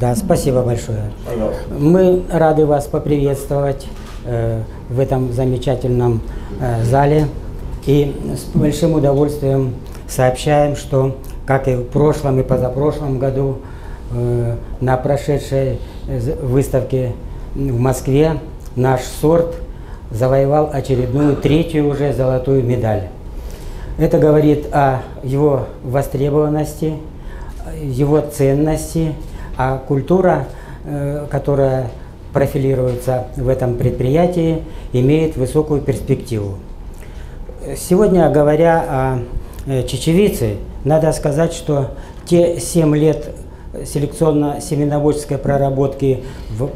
Да, спасибо большое. Пожалуйста. Мы рады вас поприветствовать э, в этом замечательном э, зале и с большим удовольствием сообщаем, что, как и в прошлом и позапрошлом году, э, на прошедшей э, выставке в Москве наш сорт завоевал очередную третью уже золотую медаль. Это говорит о его востребованности, его ценности, а культура, э, которая профилируется в этом предприятии, имеет высокую перспективу. Сегодня, говоря о э, чечевице, надо сказать, что те 7 лет селекционно-семеноводческой проработки, в,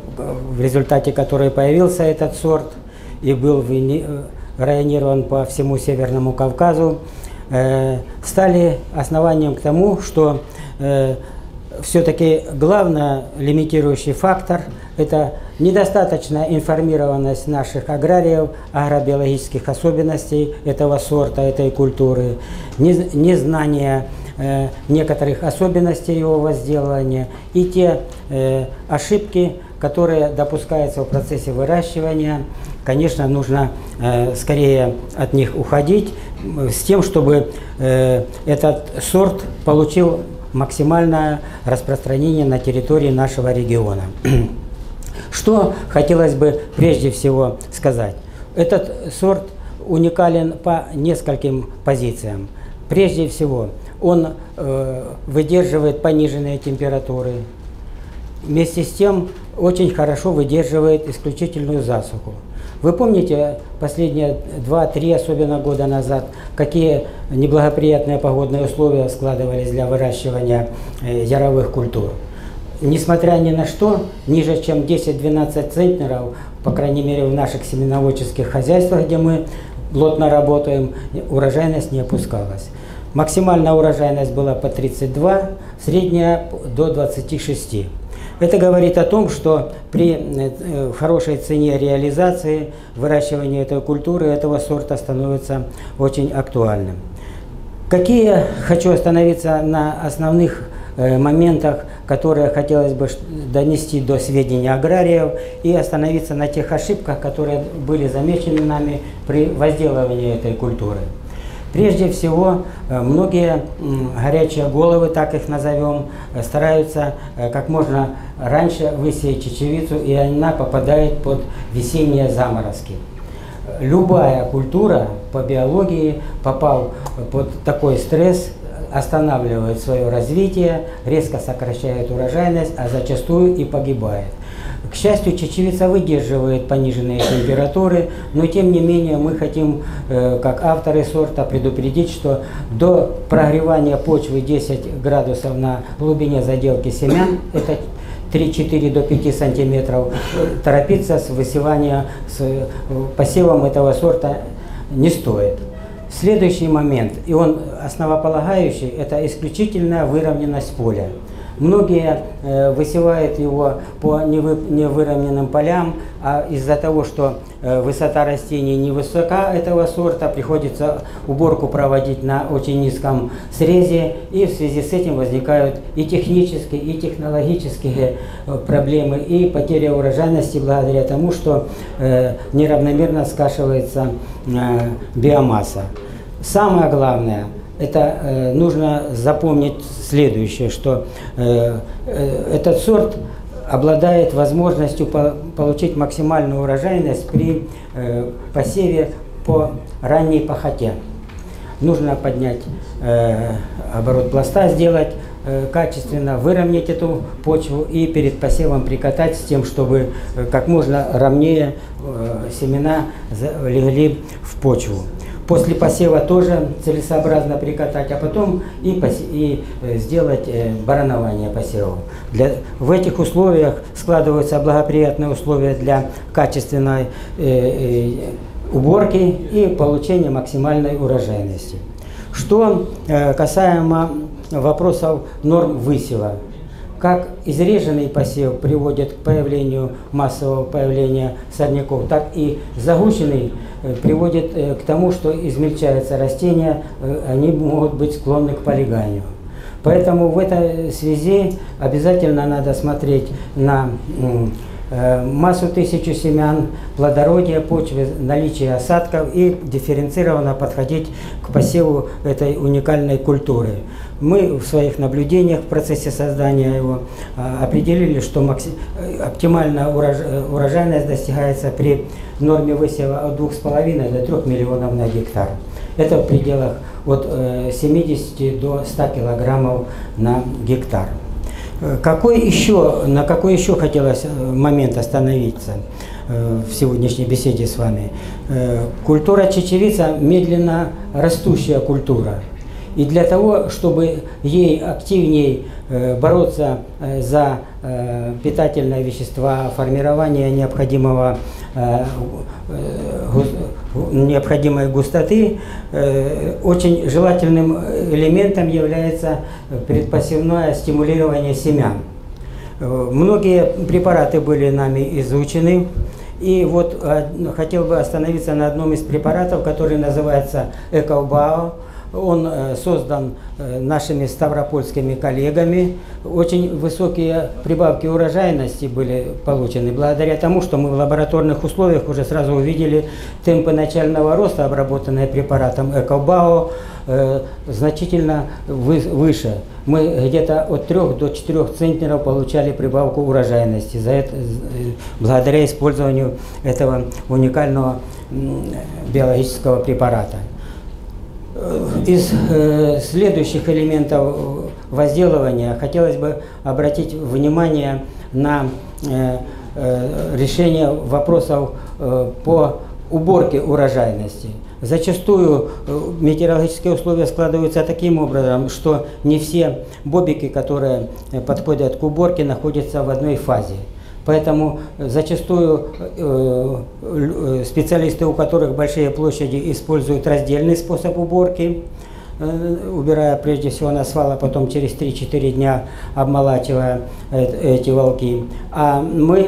в результате которой появился этот сорт и был э, районирован по всему Северному Кавказу, стали основанием к тому, что все-таки главный лимитирующий фактор – это недостаточная информированность наших аграриев агробиологических особенностей этого сорта, этой культуры, не- незнание э, некоторых особенностей его возделывания и те э, ошибки, которые допускаются в процессе выращивания. Конечно, нужно э, скорее от них уходить м, с тем, чтобы э, этот сорт получил максимальное распространение на территории нашего региона. Что хотелось бы прежде всего сказать? Этот сорт уникален по нескольким позициям. Прежде всего, он э, выдерживает пониженные температуры. Вместе с тем, очень хорошо выдерживает исключительную засуху. Вы помните последние 2-3, особенно года назад, какие неблагоприятные погодные условия складывались для выращивания э, яровых культур? Несмотря ни на что, ниже чем 10-12 центнеров, по крайней мере в наших семеноводческих хозяйствах, где мы плотно работаем, урожайность не опускалась. Максимальная урожайность была по 32, средняя до 26. Это говорит о том, что при э, хорошей цене реализации выращивание этой культуры, этого сорта становится очень актуальным. Какие хочу остановиться на основных э, моментах, которые хотелось бы донести до сведения аграриев и остановиться на тех ошибках, которые были замечены нами при возделывании этой культуры. Прежде всего, э, многие горячие головы, так их назовем, э, стараются э, как можно раньше высеять чечевицу, и она попадает под весенние заморозки. Любая культура по биологии, попал под такой стресс, останавливает свое развитие, резко сокращает урожайность, а зачастую и погибает. К счастью, чечевица выдерживает пониженные температуры, но тем не менее мы хотим, э, как авторы сорта, предупредить, что до прогревания почвы 10 градусов на глубине заделки семян, это 3-4 до 5 сантиметров, торопиться с высеванием, с э, посевом этого сорта не стоит. Следующий момент, и он основополагающий, это исключительная выровненность поля. Многие э, высевают его по невы- невыровненным полям, а из-за того, что э, высота растений невысока этого сорта, приходится уборку проводить на очень низком срезе, и в связи с этим возникают и технические, и технологические э, проблемы, и потеря урожайности благодаря тому, что э, неравномерно скашивается э, биомасса. Самое главное, это э, нужно запомнить следующее, что э, э, этот сорт обладает возможностью по- получить максимальную урожайность при э, посеве по ранней пахоте. Нужно поднять э, оборот пласта, сделать э, качественно, выровнять эту почву и перед посевом прикатать с тем, чтобы э, как можно ровнее э, семена легли в почву. После посева тоже целесообразно прикатать, а потом и, посе- и э, сделать э, баранование посевов. Для, в этих условиях складываются благоприятные условия для качественной э, э, уборки и получения максимальной урожайности. Что э, касаемо вопросов норм высева. Как изреженный посев приводит к появлению массового появления сорняков, так и загущенный приводит э, к тому, что измельчаются растения, э, они могут быть склонны к полиганию. Поэтому в этой связи обязательно надо смотреть на Э, массу тысячу семян, плодородие почвы, наличие осадков и дифференцированно подходить к посеву этой уникальной культуры. Мы в своих наблюдениях в процессе создания его э, определили, что э, оптимальная урожайность достигается при норме высева от 2,5 до 3 миллионов на гектар. Это в пределах от 70 до 100 килограммов на гектар. Какой еще, на какой еще хотелось э, момент остановиться э, в сегодняшней беседе с вами? Э, культура чечевица – медленно растущая культура. И для того, чтобы ей активнее бороться за питательные вещества, формирование необходимого необходимой густоты, э, очень желательным элементом является предпосевное стимулирование семян. Э, многие препараты были нами изучены, и вот э, хотел бы остановиться на одном из препаратов, который называется Экобао. Он э, создан э, нашими ставропольскими коллегами. Очень высокие прибавки урожайности были получены благодаря тому, что мы в лабораторных условиях уже сразу увидели темпы начального роста, обработанные препаратом Экобао, э, значительно выше. Мы где-то от 3 до 4 центнеров получали прибавку урожайности за это, благодаря использованию этого уникального биологического препарата. Из э, следующих элементов возделывания хотелось бы обратить внимание на э, э, решение вопросов э, по уборке урожайности. Зачастую э, метеорологические условия складываются таким образом, что не все бобики, которые э, подходят к уборке, находятся в одной фазе. Поэтому зачастую э, э, специалисты, у которых большие площади, используют раздельный способ уборки. Э, убирая прежде всего на свал, а потом через 3-4 дня обмолачивая эти волки. А мы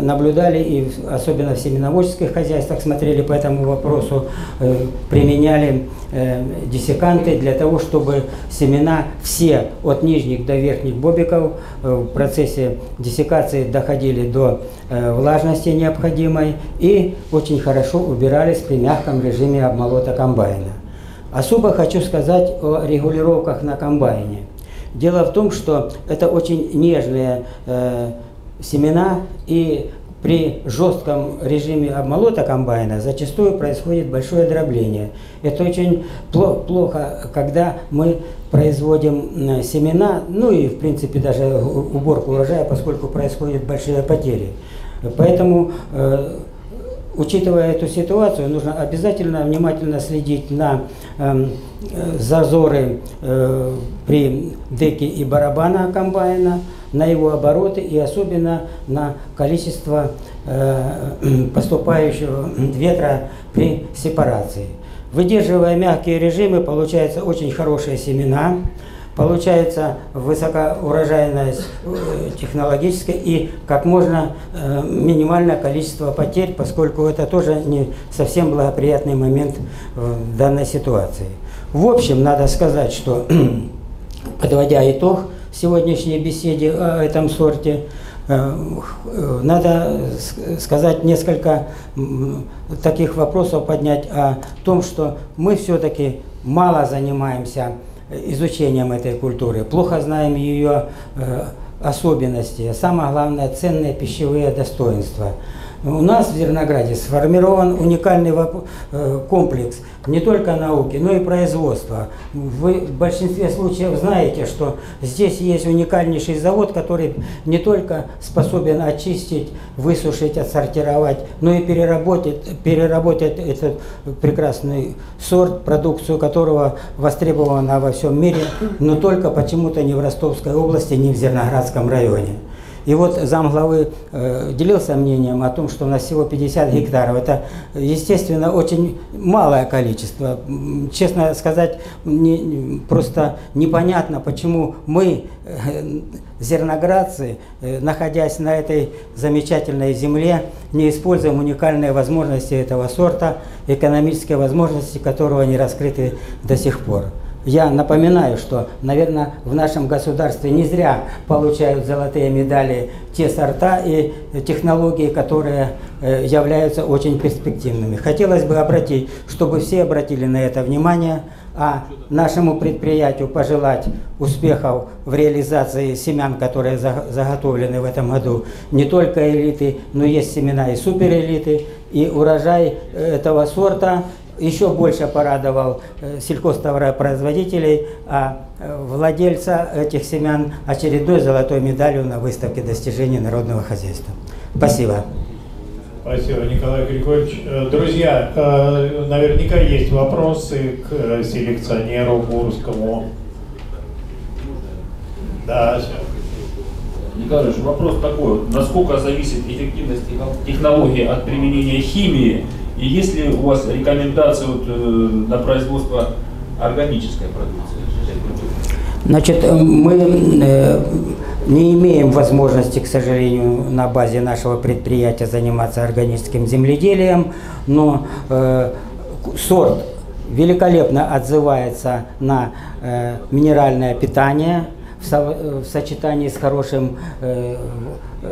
наблюдали и особенно в семеноводческих хозяйствах смотрели по этому вопросу, э, применяли э, диссеканты для того, чтобы семена все от нижних до верхних бобиков в процессе диссекации доходили до влажности необходимой и очень хорошо убирались при мягком режиме обмолота комбайна. Особо хочу сказать о регулировках на комбайне. Дело в том, что это очень нежные э, семена, и при жестком режиме обмолота комбайна зачастую происходит большое дробление. Это очень плохо, когда мы производим семена, ну и в принципе даже уборку урожая, поскольку происходят большие потери. Поэтому э, Учитывая эту ситуацию, нужно обязательно внимательно следить на э, зазоры э, при деке и барабана комбайна, на его обороты и особенно на количество э, поступающего ветра при сепарации. Выдерживая мягкие режимы, получаются очень хорошие семена, Получается высокоурожайность э, технологическая и как можно э, минимальное количество потерь, поскольку это тоже не совсем благоприятный момент в данной ситуации. В общем, надо сказать, что подводя итог сегодняшней беседе о этом сорте, э, надо сказать несколько таких вопросов поднять о том, что мы все-таки мало занимаемся изучением этой культуры, плохо знаем ее э, особенности, самое главное ценные пищевые достоинства. У нас в Зернограде сформирован уникальный э, комплекс не только науки, но и производства. Вы в большинстве случаев знаете, что здесь есть уникальнейший завод, который не только способен очистить, высушить, отсортировать, но и переработать, переработать этот прекрасный сорт, продукцию которого востребована во всем мире, но только почему-то не в Ростовской области, не в Зерноградском районе. И вот замглавы э, делился мнением о том, что у нас всего 50 гектаров. Это, естественно, очень малое количество. Честно сказать, не, просто непонятно, почему мы, э, зерноградцы, э, находясь на этой замечательной земле, не используем уникальные возможности этого сорта, экономические возможности которого не раскрыты до сих пор. Я напоминаю, что, наверное, в нашем государстве не зря получают золотые медали те сорта и технологии, которые э, являются очень перспективными. Хотелось бы обратить, чтобы все обратили на это внимание, а нашему предприятию пожелать успехов в реализации семян, которые заготовлены в этом году. Не только элиты, но есть семена и суперэлиты. И урожай этого сорта еще больше порадовал э, сельхозтоваропроизводителей, а э, владельца этих семян очередной золотой медалью на выставке достижений народного хозяйства. Спасибо. Спасибо, Николай Григорьевич. Э, друзья, наверняка есть вопросы к селекционеру Бурскому. Да, Николай Ильич, вопрос такой. Насколько зависит эффективность технологии от применения химии и есть ли у вас рекомендации вот, э, на производство органической продукции? Значит, мы э, не имеем возможности, к сожалению, на базе нашего предприятия заниматься органическим земледелием, но э, сорт великолепно отзывается на э, минеральное питание, в сочетании с хорошим э,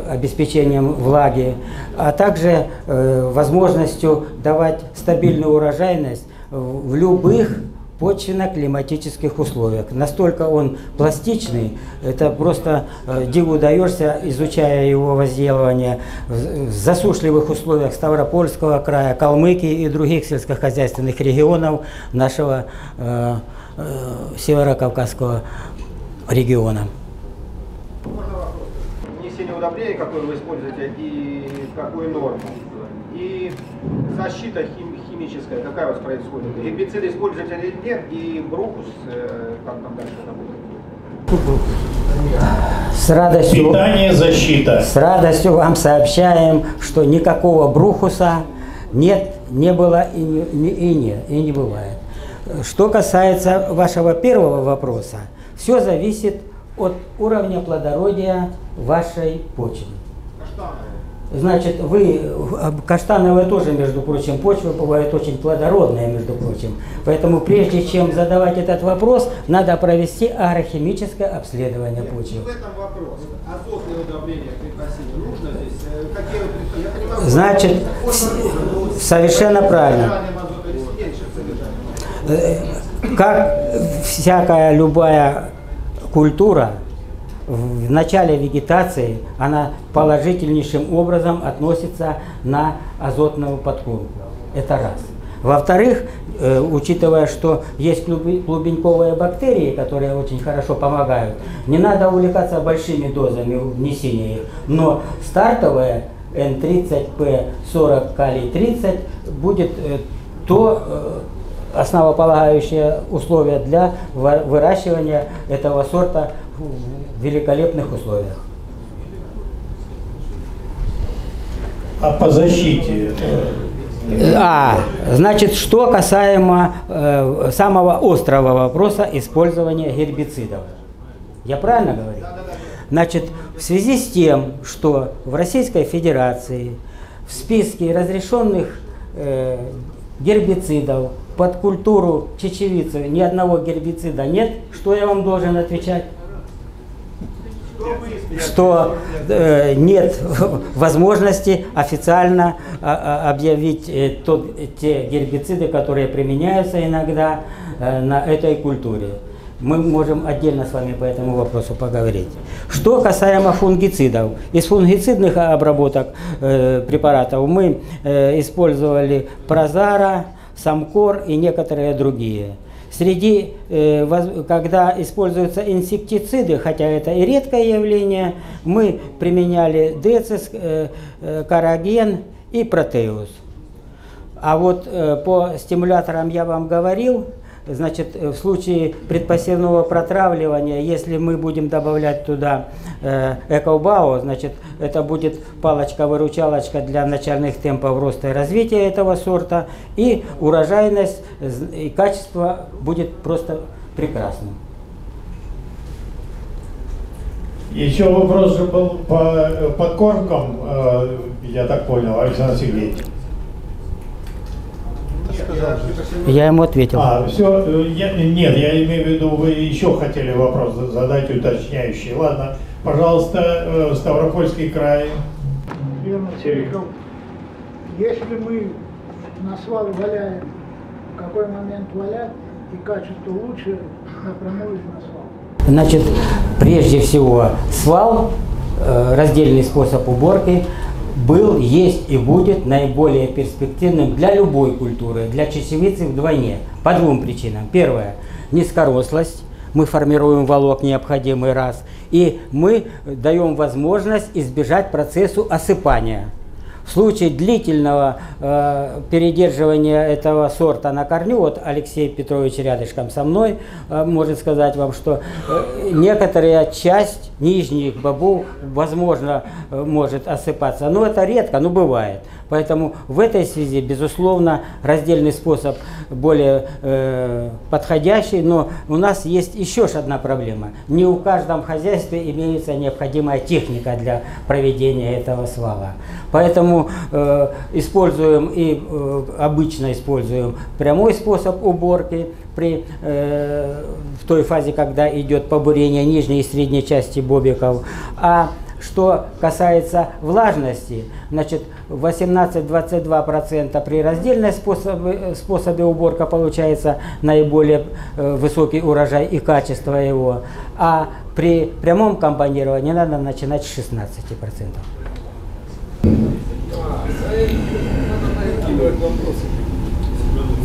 обеспечением влаги, а также э, возможностью давать стабильную урожайность в любых почвенно-климатических условиях. Настолько он пластичный, это просто э, диву даешься, изучая его возделывание в засушливых условиях Ставропольского края, Калмыкии и других сельскохозяйственных регионов нашего Северо-Кавказского региона. Можно вопрос? Внесение удобрений, которое вы используете, и какую норму? И защита хим химическая, какая у вас происходит? Гербициды используете или нет? И брукус, э, как там дальше работает? С радостью, Питание, защита. С радостью вам сообщаем, что никакого брухуса нет, не было и не, и не, и не бывает. Что касается вашего первого вопроса, все зависит от уровня плодородия вашей почвы. Значит, вы, каштановая тоже, между прочим, почва бывает очень плодородная, между прочим. Поэтому прежде чем задавать этот вопрос, надо провести агрохимическое обследование почвы. в этом вопрос. Азотные удобрения при нужно здесь? Э, какие, я понимаю, Значит, совершенно правильно. Как всякая любая культура в начале вегетации она положительнейшим образом относится на азотную подкормку. Это раз. Во-вторых, э, учитывая, что есть клубеньковые бактерии, которые очень хорошо помогают, не надо увлекаться большими дозами внесения их, но стартовая N30, P40, калий 30 будет э, то, э, основополагающее условие для выращивания этого сорта в великолепных условиях. А по защите? А, значит, что касаемо э, самого острого вопроса использования гербицидов. Я правильно говорю? Значит, в связи с тем, что в Российской Федерации в списке разрешенных э, гербицидов под культуру чечевицы ни одного гербицида нет, что я вам должен отвечать? что э, нет возможности официально э, объявить э, тот, те гербициды, которые применяются иногда э, на этой культуре. Мы можем отдельно с вами по этому вопросу поговорить. Что касаемо фунгицидов. Из фунгицидных обработок э, препаратов мы э, использовали Прозара, Самкор и некоторые другие. Среди, э, когда используются инсектициды, хотя это и редкое явление, мы применяли децис, э, э, караген и протеус. А вот по стимуляторам я вам говорил, Значит, э, в случае предпосевного протравливания, если мы будем добавлять туда э, экобао, значит, это будет палочка-выручалочка для начальных темпов роста и развития этого сорта, и урожайность и качество будет просто прекрасным. Еще вопрос же был по э, подкормкам, я так понял, Александр Сергеевич. Сказал. Я ему ответил. А, все, я, нет, я имею в виду, вы еще хотели вопрос задать уточняющий. Ладно, пожалуйста, э, Ставропольский край. Терехов. Если мы на свал валяем, в какой момент валять и качество лучше, напрямую на свал. Значит, прежде всего, свал, э, раздельный способ уборки, был, есть и будет наиболее перспективным для любой культуры, для чечевицы вдвойне. По двум причинам. Первое – низкорослость. Мы формируем волок необходимый раз. И мы даем возможность избежать процессу осыпания. В случае длительного э, передерживания этого сорта на корню, вот Алексей Петрович рядышком со мной э, может сказать вам, что э, некоторая часть нижних бобов, возможно, э, может осыпаться. Но это редко, но бывает. Поэтому в этой связи, безусловно, раздельный способ более э, подходящий, но у нас есть еще одна проблема. Не у каждом хозяйстве имеется необходимая техника для проведения этого свала. Поэтому э, используем и э, обычно используем прямой способ уборки при, э, в той фазе, когда идет побурение нижней и средней части бобиков. А что касается влажности, значит 18-22% при раздельной способе, способе уборка получается наиболее э, высокий урожай и качество его, а при прямом комбинировании надо начинать с 16%.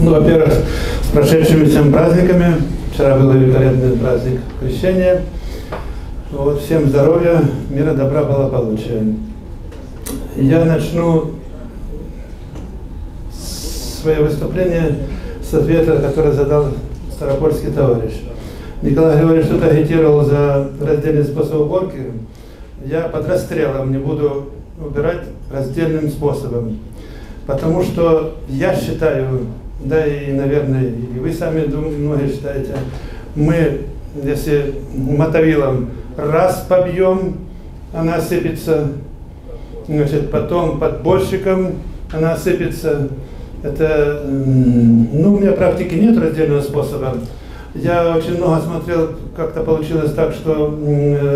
Ну, во-первых, с прошедшими всем праздниками. Вчера был великолепный праздник крещения. Вот, всем здоровья, мира, добра, благополучия. Я начну свое выступление с ответа, который задал Старопольский товарищ. Николай Григорьевич что-то агитировал за раздельный способ уборки. Я под расстрелом не буду убирать раздельным способом. Потому что я считаю, да и, наверное, и вы сами многие считаете, мы, если мотовилом раз побьем, она осыпется, значит, потом подборщиком она осыпется. Это, ну, у меня практики нет раздельного способа. Я очень много смотрел, как-то получилось так, что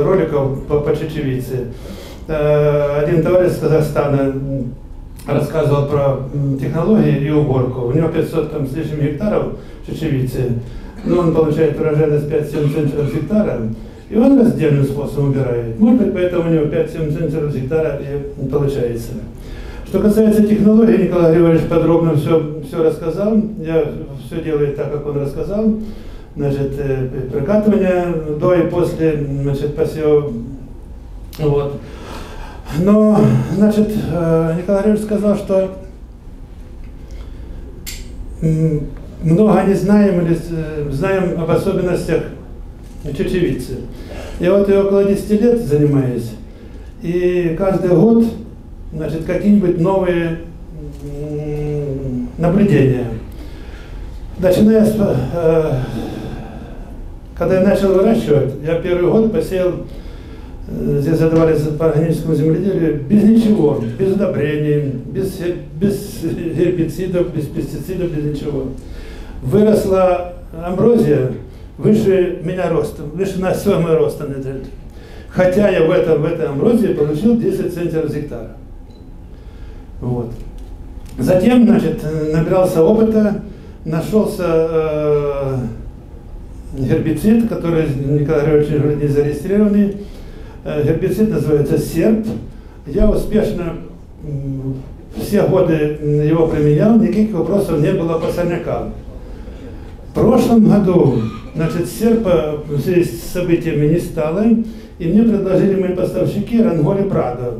роликов по, по чечевице. Э, один товарищ из Казахстана рассказывал про технологии и уборку. У него 500 там, с лишним гектаров чечевицы. Ну, он получает урожайность 5-7 центнеров гектара. И он раздельным способом убирает. Может быть, поэтому у него 5-7 центнеров гектара и получается. Что касается технологии, Николай Григорьевич подробно все, все рассказал. Я все делаю так, как он рассказал. Значит, э, прокатывание до и после значит, посева. Вот. Но, значит, э, Николай Григорьевич сказал, что много не знаем или э, знаем об особенностях чечевицы. Я вот и около 10 лет занимаюсь, и каждый год, значит, какие-нибудь новые наблюдения. Начиная с, э, когда я начал выращивать, я первый год посеял, здесь задавались по органическому земледелию, без ничего, без удобрений, без, без гербицидов, без пестицидов, без ничего. Выросла амброзия, выше меня ростом, выше на своего роста. Хотя я в, этом, в этой амброзии получил 10 центнеров гектара. Вот. Затем, значит, набирался опыта, нашелся э, гербицид, который Николай Григорьевич не зарегистрированный. Гербицид называется серп. Я успешно все годы его применял, никаких вопросов не было по сорнякам. В прошлом году Значит, серпа в связи с событиями не стало, и мне предложили мои поставщики Ранголи Прадо.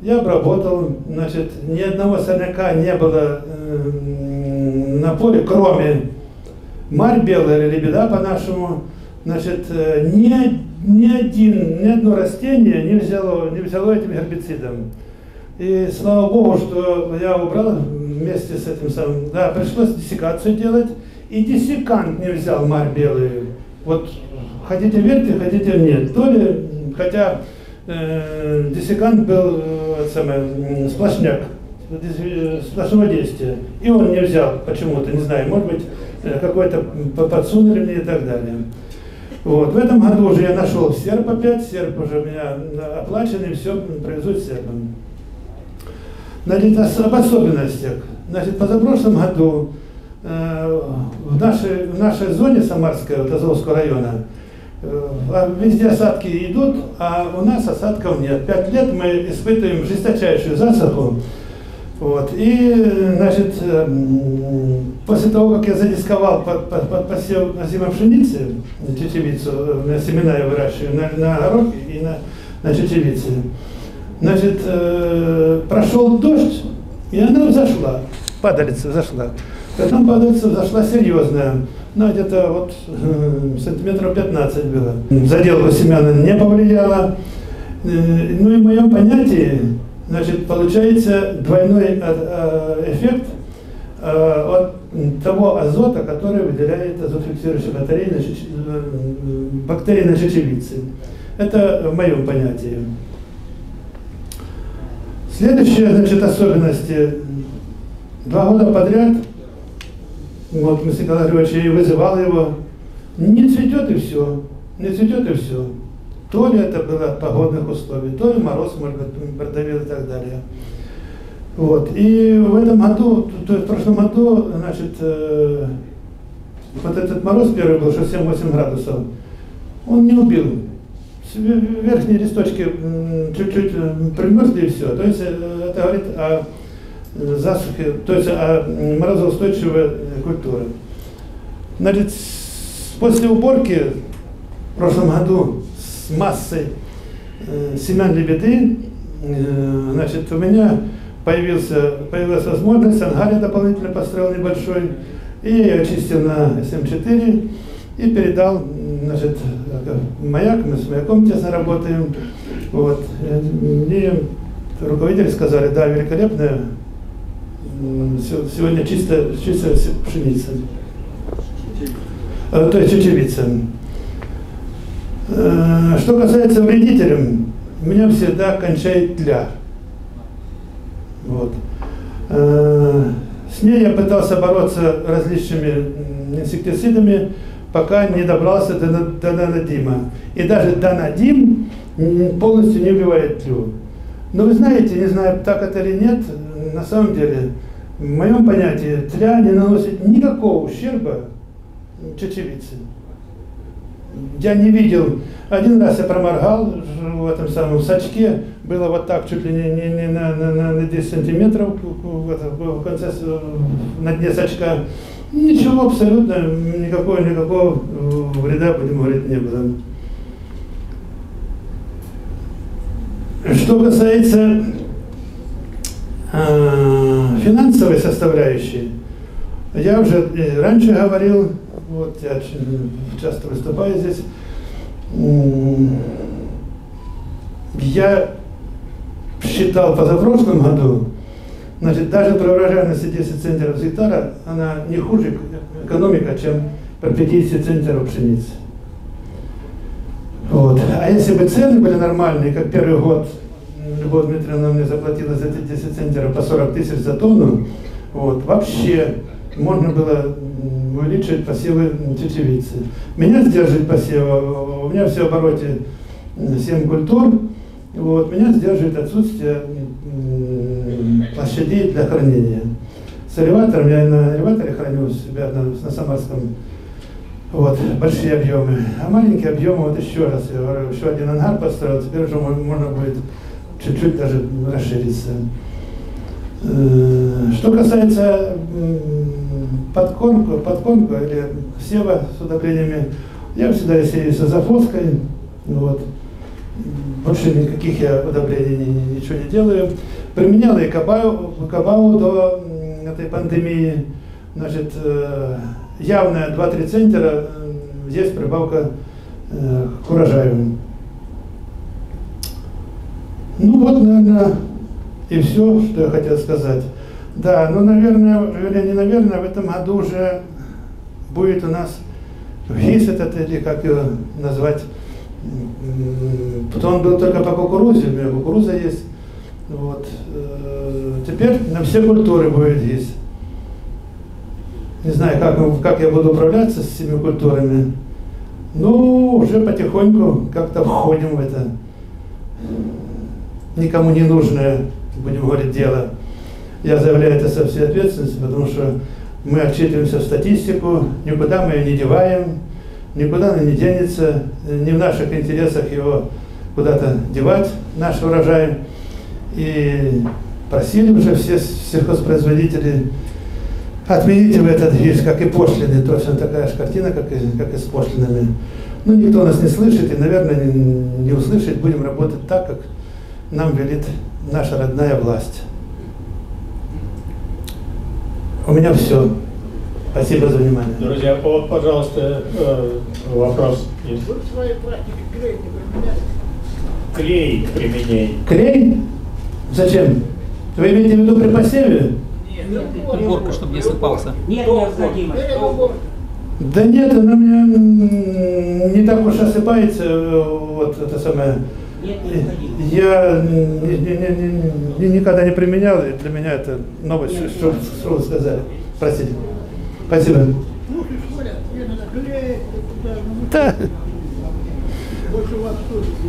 Я обработал, значит, ни одного сорняка не было э, на поле, кроме марь белая или лебеда по-нашему. Значит, ни, ни, один, ни одно растение не взяло, не взяло этим гербицидом. И слава богу, что я убрал вместе с этим самым, да, пришлось диссекацию делать, и диссекант не взял марь белую. Вот хотите верьте, хотите нет. То ли, хотя э, диссекант был э, самое, сплошняк, сплошного действия. И он не взял почему-то, не знаю, может быть, э, какой-то подсунули мне и так далее. Вот. В этом году уже я нашел серп опять, серп уже у меня оплачен, и все привезут серпом. Значит, об особенностях. Значит, позапрошлом году э, в, нашей, в нашей зоне Самарской, вот Азовского района, э, а везде осадки идут, а у нас осадков нет. Пять лет мы испытываем жесточайшую засуху. Вот. И, значит, э, после того, как я задисковал под, под, под посев зимой пшеницы, чечевицу, на семена я выращиваю, на, на огород и на, на чечевице, значит, э, прошел дождь, и она взошла, падалица взошла. Потом падалица взошла серьезная, ну, где-то вот э, сантиметров 15 было. Заделка семяна не повлияла. Э, ну и в моем понятии, значит, получается двойной э, э эффект э, от того азота, который выделяет азотфиксирующие батареи на, э, бактерии на чечевице. Это в моем понятии. Следующая, значит, особенность. Два года подряд, вот Николаем Григорьевичем я вызывал его, не цветет и все, не цветет и все. То ли это было от погодных условий, то ли мороз, может быть, продавил и так далее. Вот. И в этом году, то есть в прошлом году, значит, э, вот этот мороз первый был 6-8 градусов, он не убил верхние листочки чуть-чуть примерзли и все. То есть э, это говорит о засухе, то есть о морозоустойчивой культуре. Значит, после уборки в прошлом году с массой э, семян лебеды, э, значит, у меня появился, появилась возможность, ангарь дополнительно построил небольшой, и я очистил на СМ4 и передал значит, маяк, мы с маяком тесно работаем. Вот. Мне руководители сказали, да, великолепная, сегодня чисто, чисто пшеница. А, то есть чечевица. Э, что касается вредителей, меня всегда кончает тля. Вот. Э, с ней я пытался бороться различными инсектицидами, пока не добрался до, до нанодима. И даже данадим полностью не убивает тлю. Но вы знаете, не знаю, так это или нет, на самом деле, в моем понятии, тля не наносит никакого ущерба чечевице. Я не видел, один раз я проморгал в этом самом сачке, было вот так, чуть ли не, не, не на, на, на 10 сантиметров в, конце, на дне сачка. Ничего абсолютно, никакого, никакого э, вреда, будем говорить, не было. Что касается э, финансовой составляющей, я уже раньше говорил, вот я часто выступаю здесь, я считал позапрошлом году, Значит, даже при урожайности 10 центнеров с гектара, она не хуже экономика, чем при 50 центнеров пшеницы. Вот. А если бы цены были нормальные, как первый год, Любовь Дмитриевна мне заплатила за эти 10 центнеров по 40 тысяч за тонну, вот, вообще можно было увеличить посевы чечевицы. Меня сдерживает посева, у меня все в обороте 7 культур, вот, меня сдерживает отсутствие площадей для хранения. С элеватором я на элеваторе храню у себя на, на Самарском вот, большие объемы. А маленькие объемы, вот еще раз, я говорю, еще один ангар построил, теперь уже можно будет чуть-чуть даже расшириться. Э, что касается подкормку, подкормку или сева с удобрениями, я всегда сею с азофоской, вот. больше никаких я удобрений ничего не делаю. Применял и кабау, кабау до этой пандемии. Значит, э, явная 2-3 центнера, здесь прибавка э, к урожаю. Ну вот, наверное, и все, что я хотел сказать. Да, ну, наверное, или не наверное, в этом году уже будет у нас весь этот, или как его назвать, потом был только по кукурузе, у меня кукуруза есть, Вот. Э, Теперь на все культуры будет есть. Не знаю, как, как я буду управляться с этими культурами. Ну, уже потихоньку как-то входим в это никому не нужное, будем говорить, дело. Я заявляю это со всей ответственностью, потому что мы отчитываемся в статистику, никуда мы ее не деваем, никуда она не денется, не в наших интересах его куда-то девать, наш урожай. И просили уже все сельхозпроизводители, отмените вы этот движ, как и пошлины, точно такая же картина, как и, как и с пошлинами. Ну, никто нас не слышит, и, наверное, не, не услышит, будем работать так, как нам велит наша родная власть. У меня все. Спасибо за внимание. Друзья, вот, пожалуйста, э, вопрос. есть. Вы в своей практике клей не применяете? Клей к применению. Клей? Зачем? Вы имеете в виду при посеве? Уборка, чтобы не осыпался. Нет необходимости. Да нет, она мне не так уж осыпается, э, вот это самое. Нет необходимости. Я ни- ни- ни- ни- никогда не применял, и для меня это новость, что, что вы сказали. Простите. Спасибо. Ну, Да.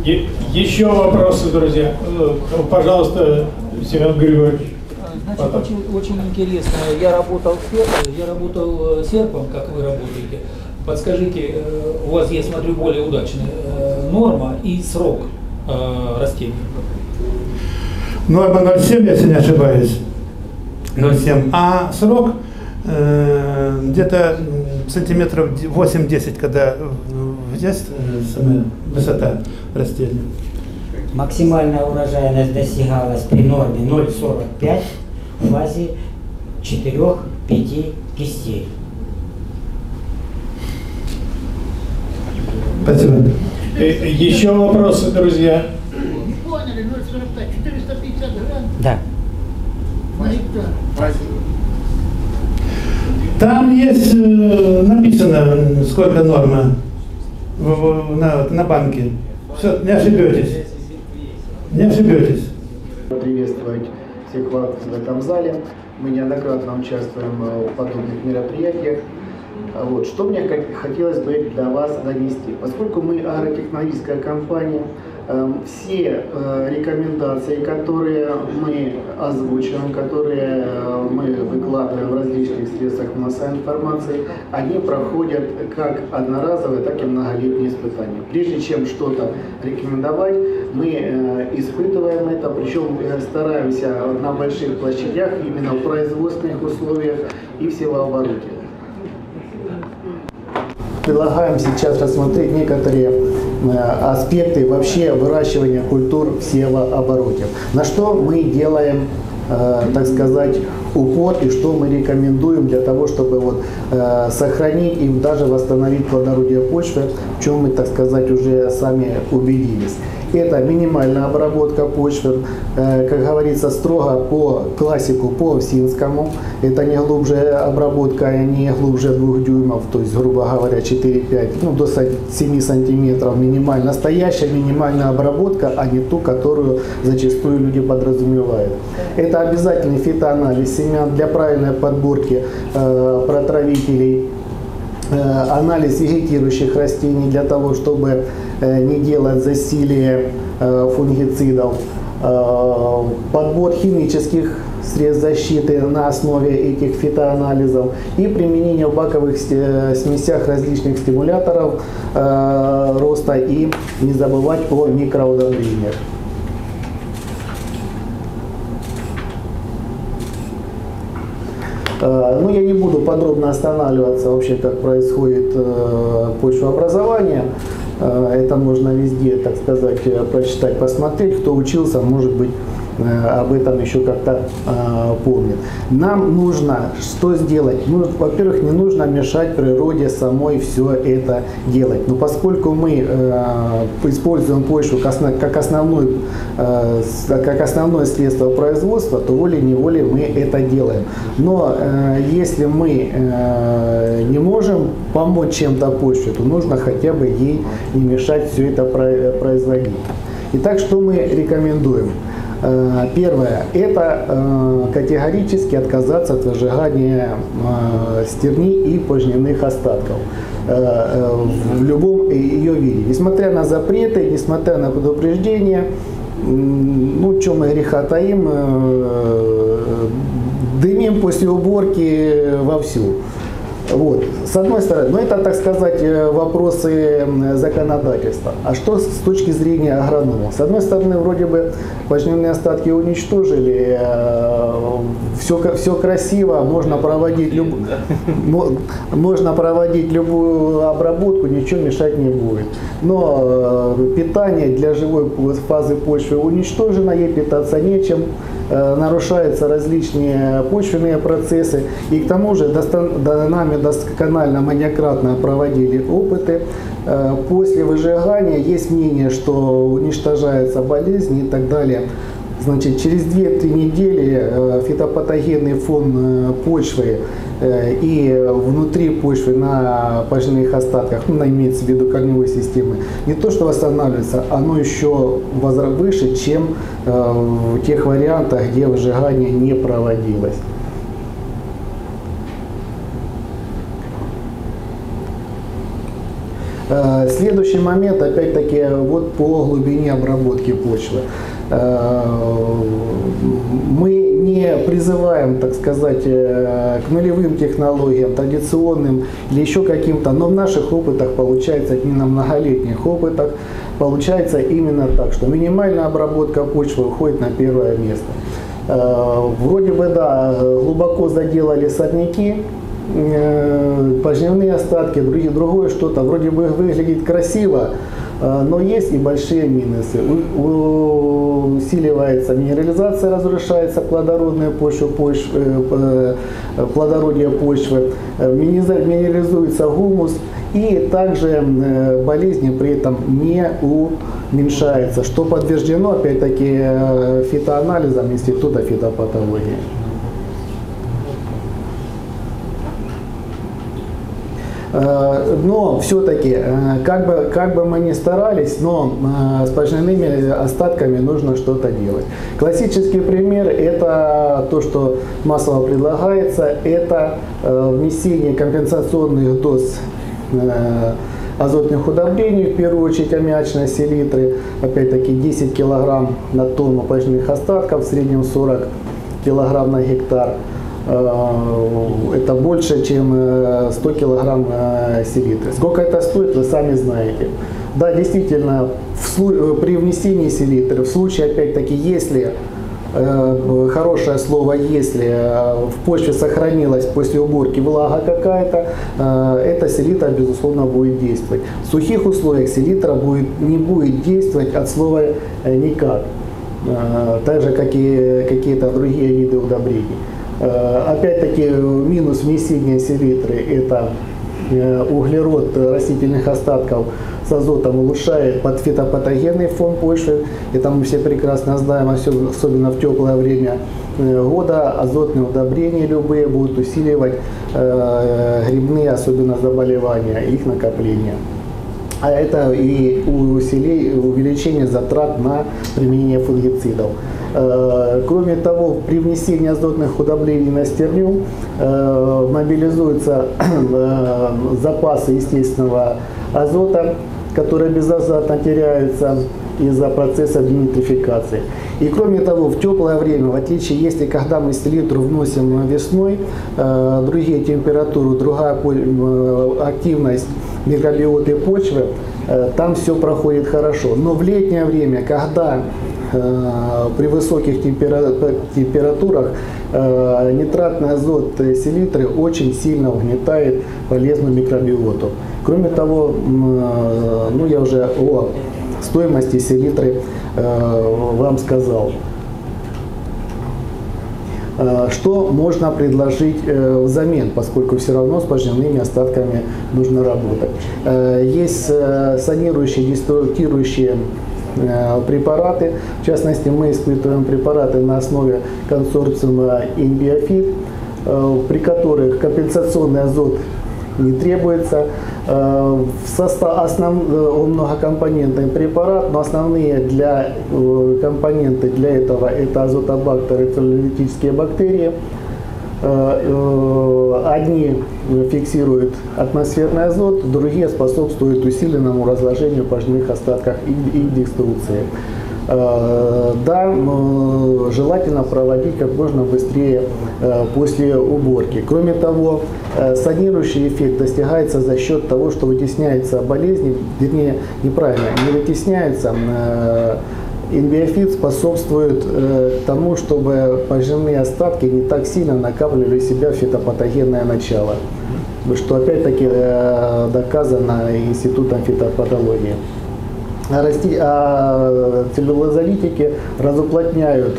Е- еще вопросы, друзья. Э, Пожалуйста, Семен Григорьевич. Значит, Потом. очень, очень интересно. Я работал, я работал э, серпом, как вы работаете. Подскажите, э, у вас, я смотрю, более удачная э, норма и срок э, растения. Норма 0,7, если не ошибаюсь. 0,7. А срок э, где-то сантиметров 8-10, когда есть э, самая высота растения. Максимальная урожайность достигалась при норме 0,45 в фазе 4-5 кистей. Спасибо. Э, Еще вопросы, друзья. Не поняли, 0,45, 450 грамм Да. Там есть э, написано, сколько норма в- в- на, на банке. Все, не ошибетесь. Не ошибетесь. приветствовать всех вас в этом зале. Мы неоднократно участвуем э, в подобных мероприятиях. А Вот. Что мне хот- хотелось бы для вас донести? Поскольку мы агротехнологическая компания, эм, все э, рекомендации, которые мы озвучиваем, которые э, мы выкладываем в различных средствах массовой информации, они проходят как одноразовые, так и многолетние испытания. Прежде чем что-то рекомендовать, мы э, испытываем это, причем стараемся на больших площадях, именно в производственных условиях и в севообороте. Предлагаем сейчас рассмотреть некоторые э, аспекты вообще выращивания культур в севообороте. На что мы делаем, э, так сказать, упор и что мы рекомендуем для того, чтобы вот, э, сохранить и даже восстановить плодородие почвы, в чем мы, так сказать, уже сами убедились. Это минимальная обработка почвы, э, как говорится, строго по классику, по Овсинскому. Это не глубже обработка, не глубже 2 дюймов, то есть, грубо говоря, 4-5, ну, до са- 7 сантиметров минимально. Настоящая минимальная обработка, а не ту, которую зачастую люди подразумевают. Это обязательный фитоанализ семян для правильной подборки э, протравителей анализ вегетирующих растений для того, чтобы э, не делать засилие э, фунгицидов, Э, подбор химических средств защиты на основе этих фитоанализов и применение в баковых смесях различных стимуляторов э, роста и не забывать о микроудобрениях. Ну, я не буду подробно останавливаться вообще, как происходит э, почвообразование. Э, Это можно везде, так сказать, э, прочитать, посмотреть. Кто учился, может быть, э, об этом еще как-то э, помнит. Нам нужно что сделать? Ну, во-первых, не нужно мешать природе самой все это делать. Но поскольку мы э, используем почву как, осно- как, э, основное средство производства, то волей-неволей мы это делаем. Но э, если мы э, не можем помочь чем-то почве, то нужно хотя бы ей не мешать все это про- производить. Итак, что мы рекомендуем? Э, Первое – это э, категорически отказаться от выжигания э, стерни и пожневных остатков в любом ее виде. Несмотря на запреты, несмотря на предупреждения, ну, чем мы греха таим, дымим после уборки вовсю. Вот. С одной стороны, но это, так сказать, э, вопросы законодательства. А что с точки зрения агронома? С одной стороны, вроде бы почневные остатки уничтожили, все, все красиво, можно проводить, люб- мо- можно проводить любую обработку, ничего мешать не будет. Но э, питание для живой фазы почвы уничтожено, ей питаться нечем, э, нарушаются различные почвенные процессы. И к тому же нами досконально, мы неоднократно проводили опыты. Э, После выжигания есть мнение, что уничтожаются болезни и так далее. Значит, через 2-3 недели э, фитопатогенный фон э, почвы э, и внутри почвы на пожных остатках, ну, имеется в виду корневой системы, не то что восстанавливается, оно еще выше, чем э, в тех вариантах, где выжигание не проводилось. Э, Следующий момент, опять-таки, вот по глубине обработки почвы. Э, Мы не призываем, так сказать, э, к нулевым технологиям, традиционным или еще каким-то, но в наших опытах получается, не на многолетних опытах, получается именно так, что минимальная обработка почвы уходит на первое место. Э, Вроде бы, да, глубоко заделали сорняки, пожневные остатки, другие, другое что-то. Вроде бы выглядит красиво, но есть и большие минусы. Усиливается минерализация, разрушается плодородная почва, почв- э, п- плодородие почвы, э, минерализуется гумус и также э, болезни при этом не уменьшается, что подтверждено опять-таки э, фитоанализом Института фитопатологии. Но все-таки, как бы, как бы мы ни старались, но э, с пожневными остатками нужно что-то делать. Классический пример – это то, что массово предлагается, это э, внесение компенсационных доз э, азотных удобрений, в первую очередь аммиачной селитры, опять-таки 10 килограмм на тонну пожневых остатков, в среднем 40 килограмм на гектар. Э, Это больше, чем э, 100 килограмм э, селитры. Сколько это стоит, вы сами знаете. Да, действительно, в э, при внесении селитры, в случае, опять-таки, если э, хорошее слово, если э, в почве сохранилась после уборки влага какая-то, э, эта селитра, безусловно, будет действовать. В сухих условиях селитра будет, не будет действовать от слова э, никак, Э, так же, как и какие-то другие виды удобрений. Э, Опять-таки, минус внесения селитры – это э, углерод растительных остатков с азотом улучшает под фитопатогенный фон почвы. Это мы все прекрасно знаем, особенно в теплое время э, года. Азотные удобрения любые будут усиливать грибные, особенно заболевания, их накопление. А это и усиле- увеличение затрат на применение фунгицидов. Э, Кроме того, при внесении азотных удобрений на стерню э, мобилизуются э, запасы естественного азота, которые безвозвратно теряются из-за процесса денитрификации. И кроме того, в теплое время, в отличие, если когда мы селитру вносим весной, э, другие температуры, другая активность микробиоты почвы, там все проходит хорошо. Но в летнее время, когда при высоких темпера- температурах э, нитратный азот э, селитры очень сильно угнетает полезную микробиоту. Кроме того, э, ну я уже о стоимости селитры э, вам сказал. Э, Что можно предложить э, взамен, поскольку все равно с пожневными остатками нужно работать. Э, Есть э, санирующие, деструктирующие э, препараты. В частности, мы испытываем препараты на основе консорциума Инбиофит, э, при которых компенсационный азот не требуется. Э, В состав, основ, э, он многокомпонентный препарат, но основные для, э, компоненты для этого это азотобактеры, целлюлитические бактерии. Э, э, Одни фиксируют атмосферный азот, другие способствуют усиленному разложению пожных остатков и, и декструкции. Э, Да, желательно проводить как можно быстрее после уборки. Кроме того, санирующий эффект достигается за счет того, что вытесняется болезнь, вернее, неправильно, не вытесняется, Инбиофит способствует э, тому, чтобы пожирные остатки не так сильно накапливали в себя фитопатогенное начало, что опять-таки э, доказано институтом фитопатологии. А, расти- а целлюлозолитики разуплотняют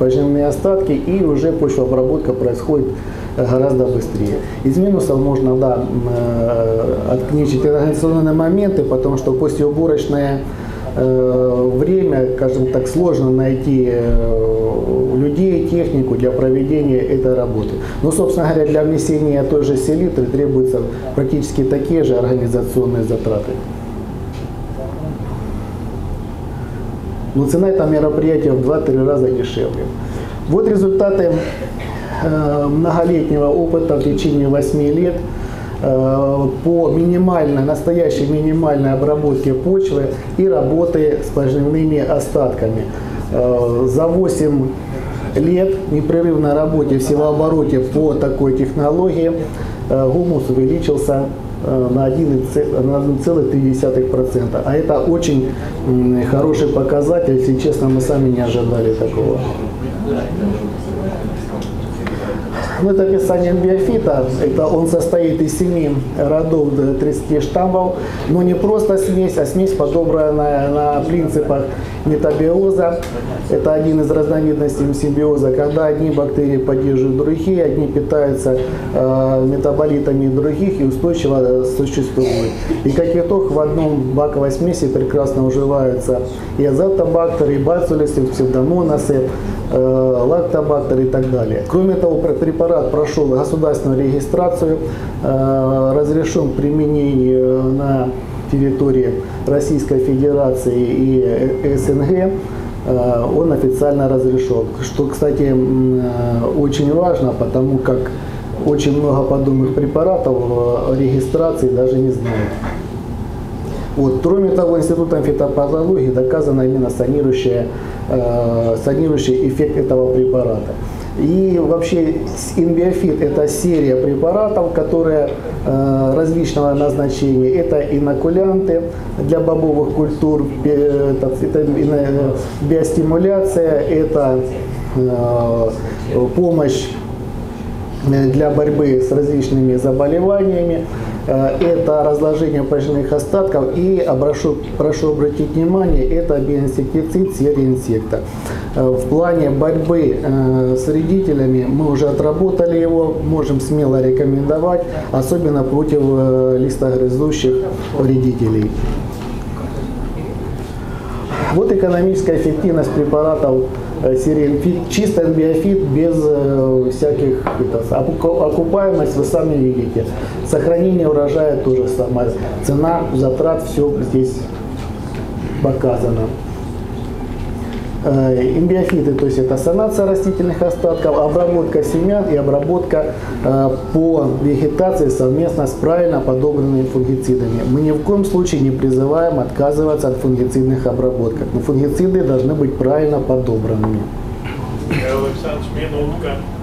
пожирные остатки и уже почвообработка происходит э, гораздо быстрее. Из минусов можно да, э, отметить организационные моменты, потому что послеуборочное э, время, скажем так, сложно найти э, людей, технику для проведения этой работы. Но, собственно говоря, для внесения той же селитры требуются практически такие же организационные затраты. Но цена этого мероприятия в 2-3 раза дешевле. Вот результаты э, многолетнего опыта в течение 8 лет э, по минимальной, настоящей минимальной обработке почвы и работы с поживными остатками. Э, За 8 лет непрерывной работе в силообороте по такой технологии э, гумус увеличился э, на 1,3%, на 1,3%. А это очень хороший показатель, если честно, мы сами не ожидали такого. Ну, это описание биофита. Это он состоит из 7 родов до 30 штаммов. Но не просто смесь, а смесь подобранная на принципах метабиоза. Это один из разновидностей симбиоза, когда одни бактерии поддерживают другие, одни питаются э, метаболитами других и устойчиво э, существуют. И как итог в одном баковой смеси прекрасно уживаются и азотобактеры, и бацилюсы, псевдомоносы, э, лактобактеры и так далее. Кроме того, пр- препарат прошел государственную регистрацию, э, разрешен к применению на территории Российской Федерации и СНГ. Э, Он официально разрешен. Что, кстати, э, очень важно, потому как очень много подобных препаратов э, регистрации даже не знают. Вот. Кроме того, институтом фитопатологии доказано именно санирующее, э, санирующий эффект этого препарата. И вообще инбиофит это серия препаратов, которые э, различного назначения. Это инокулянты для бобовых культур, бе- это, это ино- биостимуляция, это э, помощь э, для борьбы с различными заболеваниями. Э, Это разложение пожирных остатков и обрашу- прошу обратить внимание, это биоинсектицид серии инсекта. Э, В плане борьбы э, с вредителями мы уже отработали его, можем смело рекомендовать, особенно против э, листогрызущих вредителей. Вот экономическая эффективность препаратов серии Энфит. Чисто биофит без всяких окупаемость вы сами видите. Сохранение урожая то же самое. Цена, затрат, все здесь показано. Э, Имбиофиты, то есть это санация растительных остатков, обработка семян и обработка э, по вегетации совместно с правильно подобранными фунгицидами. Мы ни в коем случае не призываем отказываться от фунгицидных обработок, но фунгициды должны быть правильно подобранными. Михаил Александрович, минутка. А,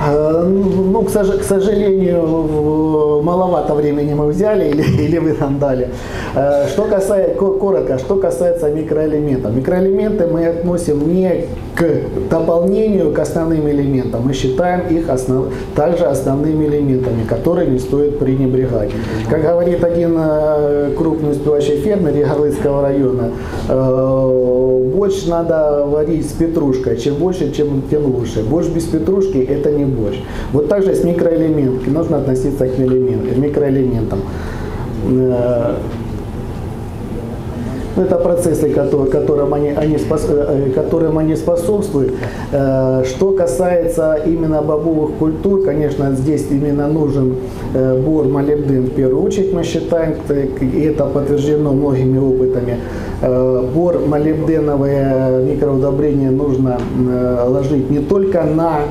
Ну, к, сож- к сожалению, маловато времени мы взяли или, или вы нам дали. Э, Что касается, коротко, что касается микроэлементов. Микроэлементы мы относим не к дополнению к основным элементам, мы считаем их основ, также основными элементами, которые не стоит пренебрегать. Как говорит один э, крупный успевающий фермер Егорлыцкого района, э, борщ надо варить с петрушкой. Чем больше, чем, тем лучше. Борщ без петрушки – это не борщ. Вот так же с микроэлементами. Нужно относиться к элемент- микроэлементам. Э, Ну, это процессы, которые, которым, они, они спос, э, которым они способствуют. Э, что касается именно бобовых культур, конечно, здесь именно нужен э, бор молибден в первую очередь, мы считаем, и это подтверждено многими опытами. Бор молибденовые микроудобрения нужно ложить не только на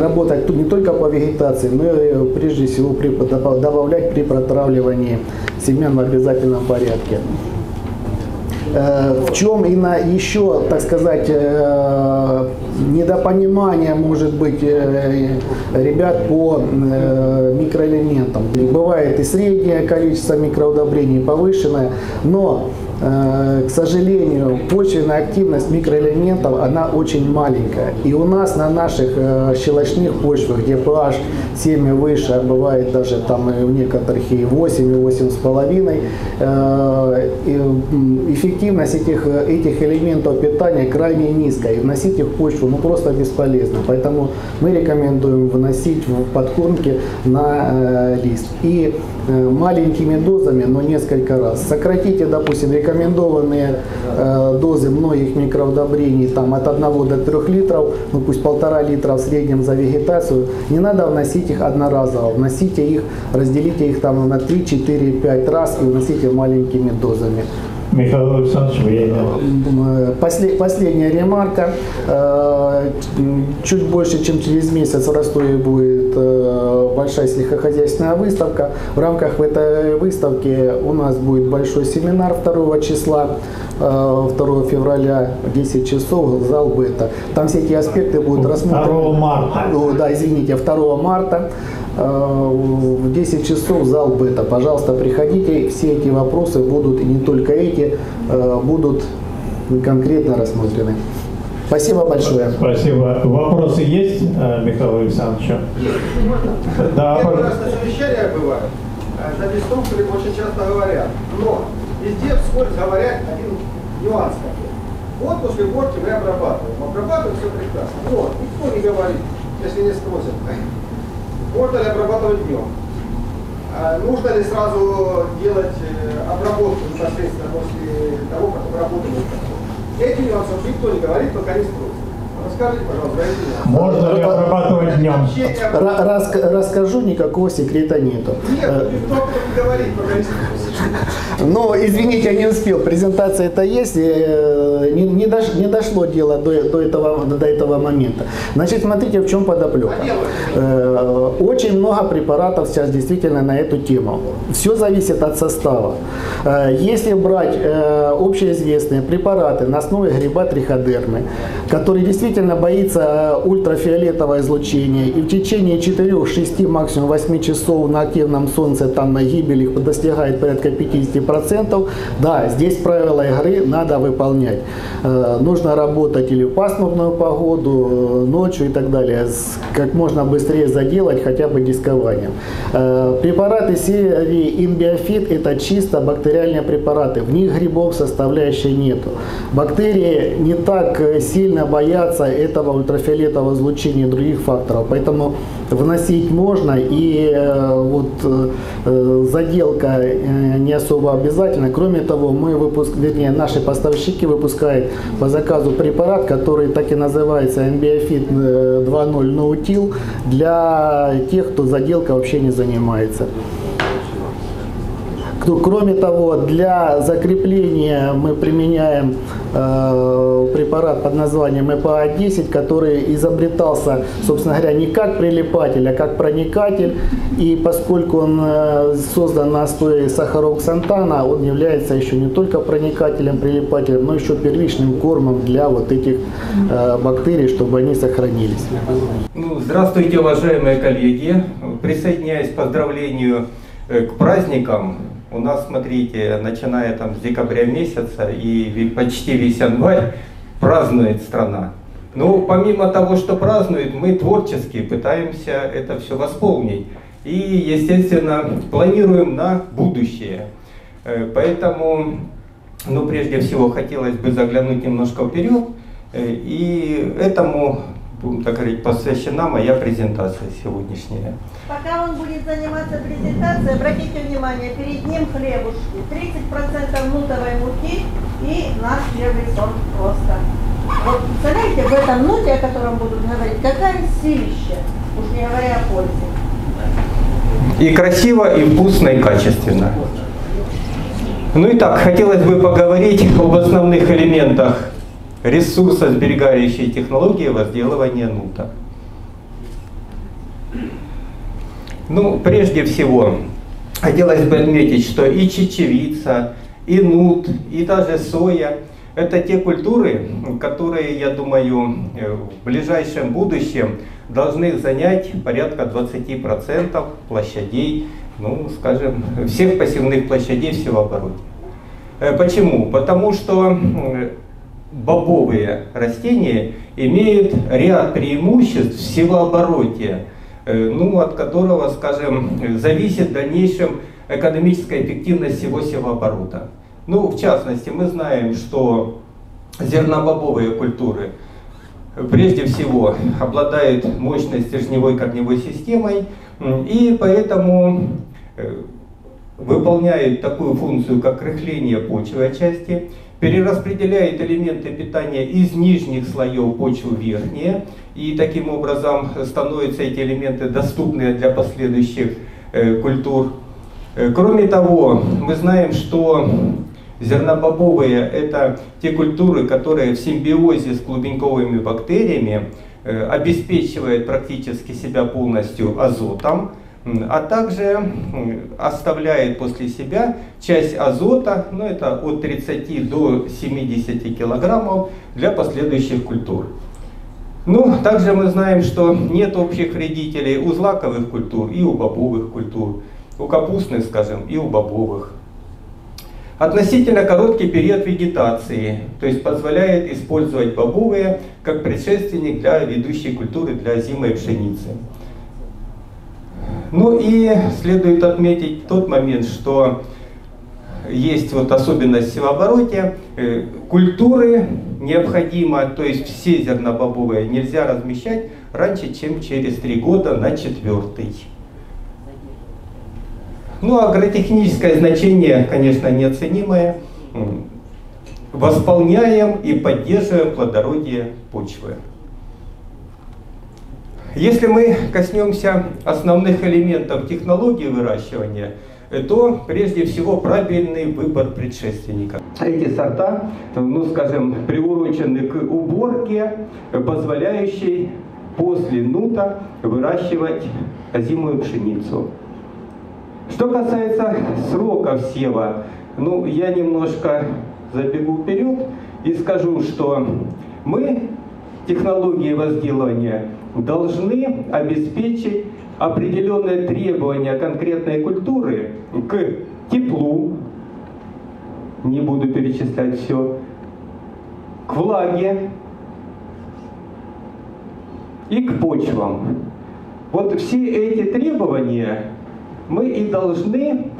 работать тут не только по вегетации, но и прежде всего при, добавлять при протравливании семян в обязательном порядке. Э, в чем и на еще, так сказать, э, недопонимание может быть э, ребят по микроэлементам. Бывает и среднее количество микроудобрений, повышенное, но к сожалению, почвенная активность микроэлементов, она очень маленькая. И у нас на наших э, щелочных почвах, где pH 7 и выше, а бывает даже там и у некоторых и 8, и 8,5, э, эффективность этих, этих элементов питания крайне низкая. И вносить их в почву ну, просто бесполезно. Поэтому мы рекомендуем вносить в подкормки на лист. И маленькими дозами, но несколько раз. Сократите, допустим, рекомендованные э, дозы многих микроудобрений там, от 1 до 3 литров, ну пусть полтора литра в среднем за вегетацию, не надо вносить их одноразово, вносите их, разделите их там на 3, 4, 5 раз и вносите маленькими дозами. Михаил Александрович, время. Послед, последняя ремарка. Э, чуть больше, чем через месяц в Ростове будет э, большая сельскохозяйственная выставка. В рамках этой выставки у нас будет большой семинар 2 числа. 2 э, февраля 10 часов зал Бета. Там все эти аспекты будут рассмотрены. 2 марта. Да, извините, 2 марта. Э, в 10 часов зал Бета. Пожалуйста, приходите, все эти вопросы будут, и не только эти, э, будут конкретно рассмотрены. Спасибо большое. Спасибо. Вопросы есть, э, Михаил Александрович? Да, Первый раз на совещания бывает. На деструкторе очень часто говорят. Но везде вскользь говорят один нюанс такой. Вот после горки мы обрабатываем. Обрабатываем все прекрасно. Вот, никто не говорит, если не спросят. Можно ли обрабатывать днем? А нужно ли сразу делать э, обработку непосредственно после того, как обработали? Эти нюансы никто не говорит, пока не спросит. Можно ли обрабатывать днем? Рас, расскажу, никакого секрета нету. Нет, ну, извините, я не успел. Презентация это есть. Э, не, не, дош, не дошло дело до, до, этого, до этого момента. Значит, смотрите, в чем подоплека. Э, очень много препаратов сейчас действительно на эту тему. Все зависит от состава. Если брать общеизвестные препараты на основе гриба триходермы, который действительно действительно боится э, ультрафиолетового излучения и в течение 4-6, максимум 8 часов на активном солнце там на гибель их достигает порядка 50%, да, здесь правила игры надо выполнять. Э, нужно работать или в пасмурную погоду, э, ночью и так далее, как можно быстрее заделать хотя бы дискованием. Препараты серии Инбиофит это чисто бактериальные препараты, в них грибов составляющей нету. Бактерии не так сильно боятся этого ультрафиолетового излучения и других факторов. Поэтому вносить можно и э, вот э, заделка э, не особо обязательна. Кроме того, мы выпуск, вернее, наши поставщики выпускают по заказу препарат, который так и называется NBFIT 2.0 Наутил для тех, кто заделка вообще не занимается. Кроме того, для закрепления мы применяем э, препарат под названием ЭПА-10, который изобретался, собственно говоря, не как прилипатель, а как проникатель. И поскольку он э, создан на основе сахароксантана, он является еще не только проникателем, прилипателем, но еще первичным кормом для вот этих э, бактерий, чтобы они сохранились. Ну, здравствуйте, уважаемые коллеги. Присоединяюсь к поздравлению э, к праздникам у нас, смотрите, начиная там с декабря месяца и почти весь январь празднует страна. Ну, помимо того, что празднует, мы творчески пытаемся это все восполнить. И, естественно, планируем на будущее. Э, поэтому, ну, прежде всего, хотелось бы заглянуть немножко вперед. Э, и этому будем так говорить, посвящена моя презентация сегодняшняя. Пока он будет заниматься презентацией, обратите внимание, перед ним хлебушки, 30% нутовой муки и наш первый сорт просто. Вот представляете, в этом нуте, о котором будут говорить, какая силища, уж не говоря о пользе. И красиво, и вкусно, и качественно. Ну и так, хотелось бы поговорить об основных элементах ресурсосберегающей технологии возделывания нута. Ну, прежде всего, хотелось бы отметить, что и чечевица, и нут, и даже соя – это те культуры, которые, я думаю, в ближайшем будущем должны занять порядка 20% площадей, ну, скажем, всех посевных площадей всего оборота. Э, почему? Потому что бобовые растения имеют ряд преимуществ в э, ну, от которого, скажем, зависит в дальнейшем экономическая эффективность всего севооборота. Ну, в частности, мы знаем, что зернобобовые культуры прежде всего обладают мощной стержневой корневой системой, и поэтому э, выполняют такую функцию, как рыхление почвы отчасти, перераспределяет элементы питания из нижних слоев почвы в верхние, и таким образом становятся эти элементы доступны для последующих э, культур. Э, кроме того, мы знаем, что зернобобовые – это те культуры, которые в симбиозе с клубеньковыми бактериями э, обеспечивают практически себя полностью азотом, а также оставляет после себя часть азота, ну это от 30 до 70 килограммов для последующих культур. Ну, также мы знаем, что нет общих вредителей у злаковых культур и у бобовых культур, у капустных, скажем, и у бобовых. Относительно короткий период вегетации, то есть позволяет использовать бобовые как предшественник для ведущей культуры для зимой пшеницы. Ну и следует отметить тот момент, что есть вот особенность в. Э, культуры необходимо, то есть все зернобобовые нельзя размещать раньше, чем через три года на четвертый. Ну, агротехническое значение, конечно, неоценимое. Восполняем и поддерживаем плодородие почвы. Если мы коснемся основных элементов технологии выращивания, то прежде всего правильный выбор предшественника. Эти сорта, ну скажем, приурочены к уборке, позволяющей после нута выращивать озимую пшеницу. Что касается сроков сева, ну я немножко забегу вперед и скажу, что мы технологии возделывания должны обеспечить определенные требования конкретной культуры к теплу, не буду перечислять все, к влаге и к почвам. Вот все эти требования мы и должны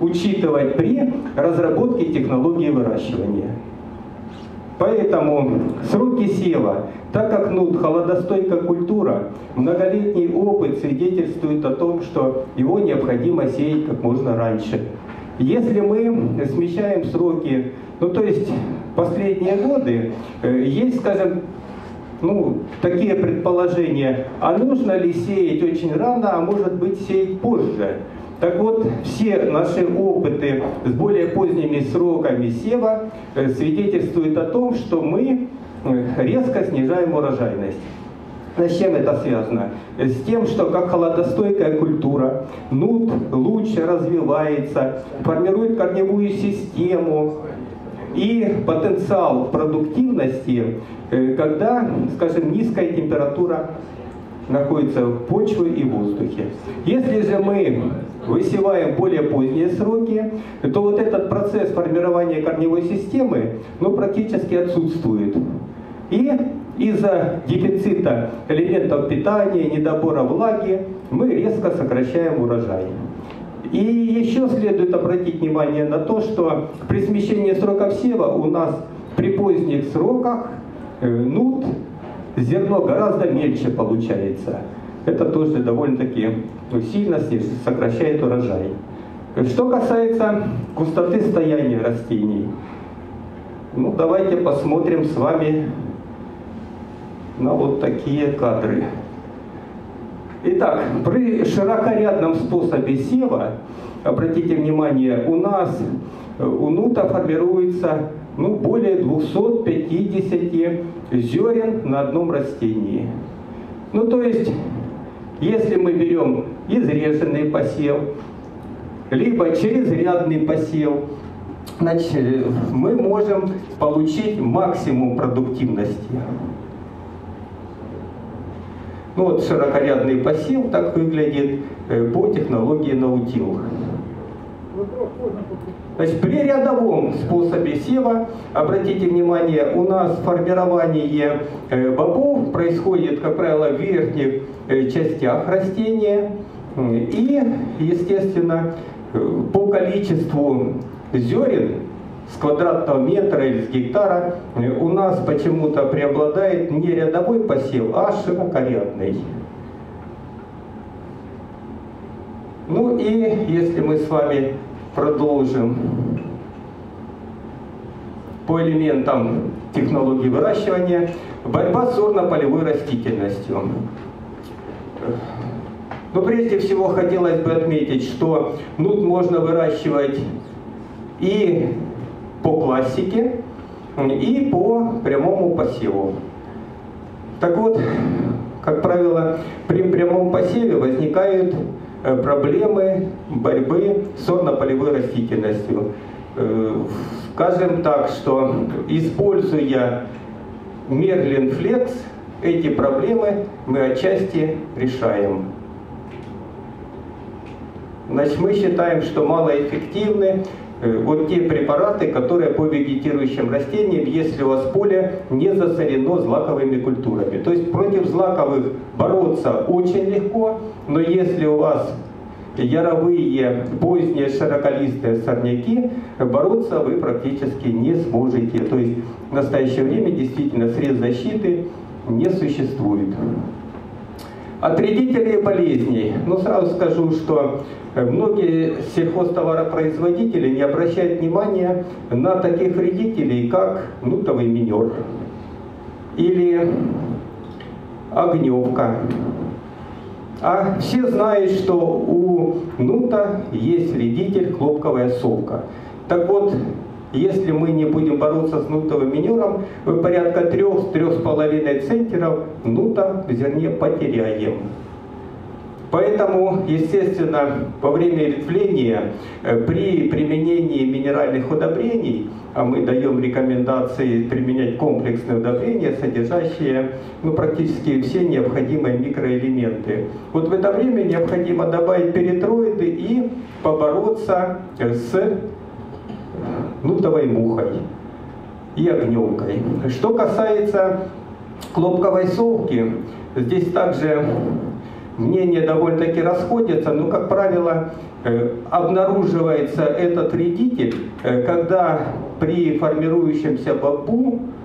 учитывать при разработке технологии выращивания. Поэтому сроки сева, так как нут холодостойкая культура, многолетний опыт свидетельствует о том, что его необходимо сеять как можно раньше. Если мы смещаем сроки, ну то есть последние годы, э, есть, скажем, ну, такие предположения, а нужно ли сеять очень рано, а может быть сеять позже. Так вот, все наши опыты с более поздними сроками сева э, свидетельствуют о том, что мы э, резко снижаем урожайность. С чем это связано? С тем, что как холодостойкая культура, нут лучше развивается, формирует корневую систему, и потенциал продуктивности, э, когда, скажем, низкая температура находится в почве и воздухе. Если же мы высеваем более поздние сроки, то вот этот процесс формирования корневой системы ну, практически отсутствует. И из-за дефицита элементов питания, недобора влаги мы резко сокращаем урожай. И еще следует обратить внимание на то, что при смещении сроков сева у нас при поздних сроках э, нут зерно гораздо мельче получается. Это тоже довольно-таки сильно сокращает урожай. Что касается густоты стояния растений, ну давайте посмотрим с вами на вот такие кадры. Итак, при широкорядном способе сева, обратите внимание, у нас э, у нута формируется ну, более 250 зерен на одном растении. Ну, то есть, если мы берем изрезанный посев, либо чрезрядный посев, значит, мы можем получить максимум продуктивности. Ну вот широкорядный посев так выглядит э, по технологии наутил. Значит, при рядовом способе сева, обратите внимание, у нас формирование э, бобов происходит, как правило, в верхних э, частях растения. И, естественно, по количеству зерен с квадратного метра или с гектара у нас почему-то преобладает не рядовой посев, а широкорядный. Ну и если мы с вами продолжим по элементам технологии выращивания, борьба с сорно-полевой растительностью. Но прежде всего хотелось бы отметить, что нут можно выращивать и по классике и по прямому посеву. Так вот, как правило, при прямом посеве возникают э, проблемы борьбы с сорно-полевой растительностью. Э, скажем так, что используя Мерлин Флекс, эти проблемы мы отчасти решаем. Значит, мы считаем, что малоэффективны Э, вот те препараты, которые по вегетирующим растениям, если у вас поле не засорено злаковыми культурами. То есть против злаковых бороться очень легко, но если у вас яровые, поздние широколистые сорняки, бороться вы практически не сможете. То есть в настоящее время действительно средств защиты не существует. От вредителей болезней. Ну, сразу скажу, что э, многие сельхозтоваропроизводители не обращают внимания на таких вредителей, как нутовый минер или огневка. А все знают, что у нута есть вредитель хлопковая совка. Так вот, если мы не будем бороться с нутовым минером, мы порядка 3-3,5 центнеров нута в зерне потеряем. Поэтому, естественно, во время ветвления э, при применении минеральных удобрений, а мы даем рекомендации применять комплексные удобрения, содержащие ну, практически все необходимые микроэлементы. Вот в это время необходимо добавить перитроиды и побороться с нутовой мухой и огневкой. Что касается клопковой совки, здесь также мнения довольно-таки расходятся, но, как правило, э, обнаруживается этот вредитель, э, когда при формирующемся бобу Э,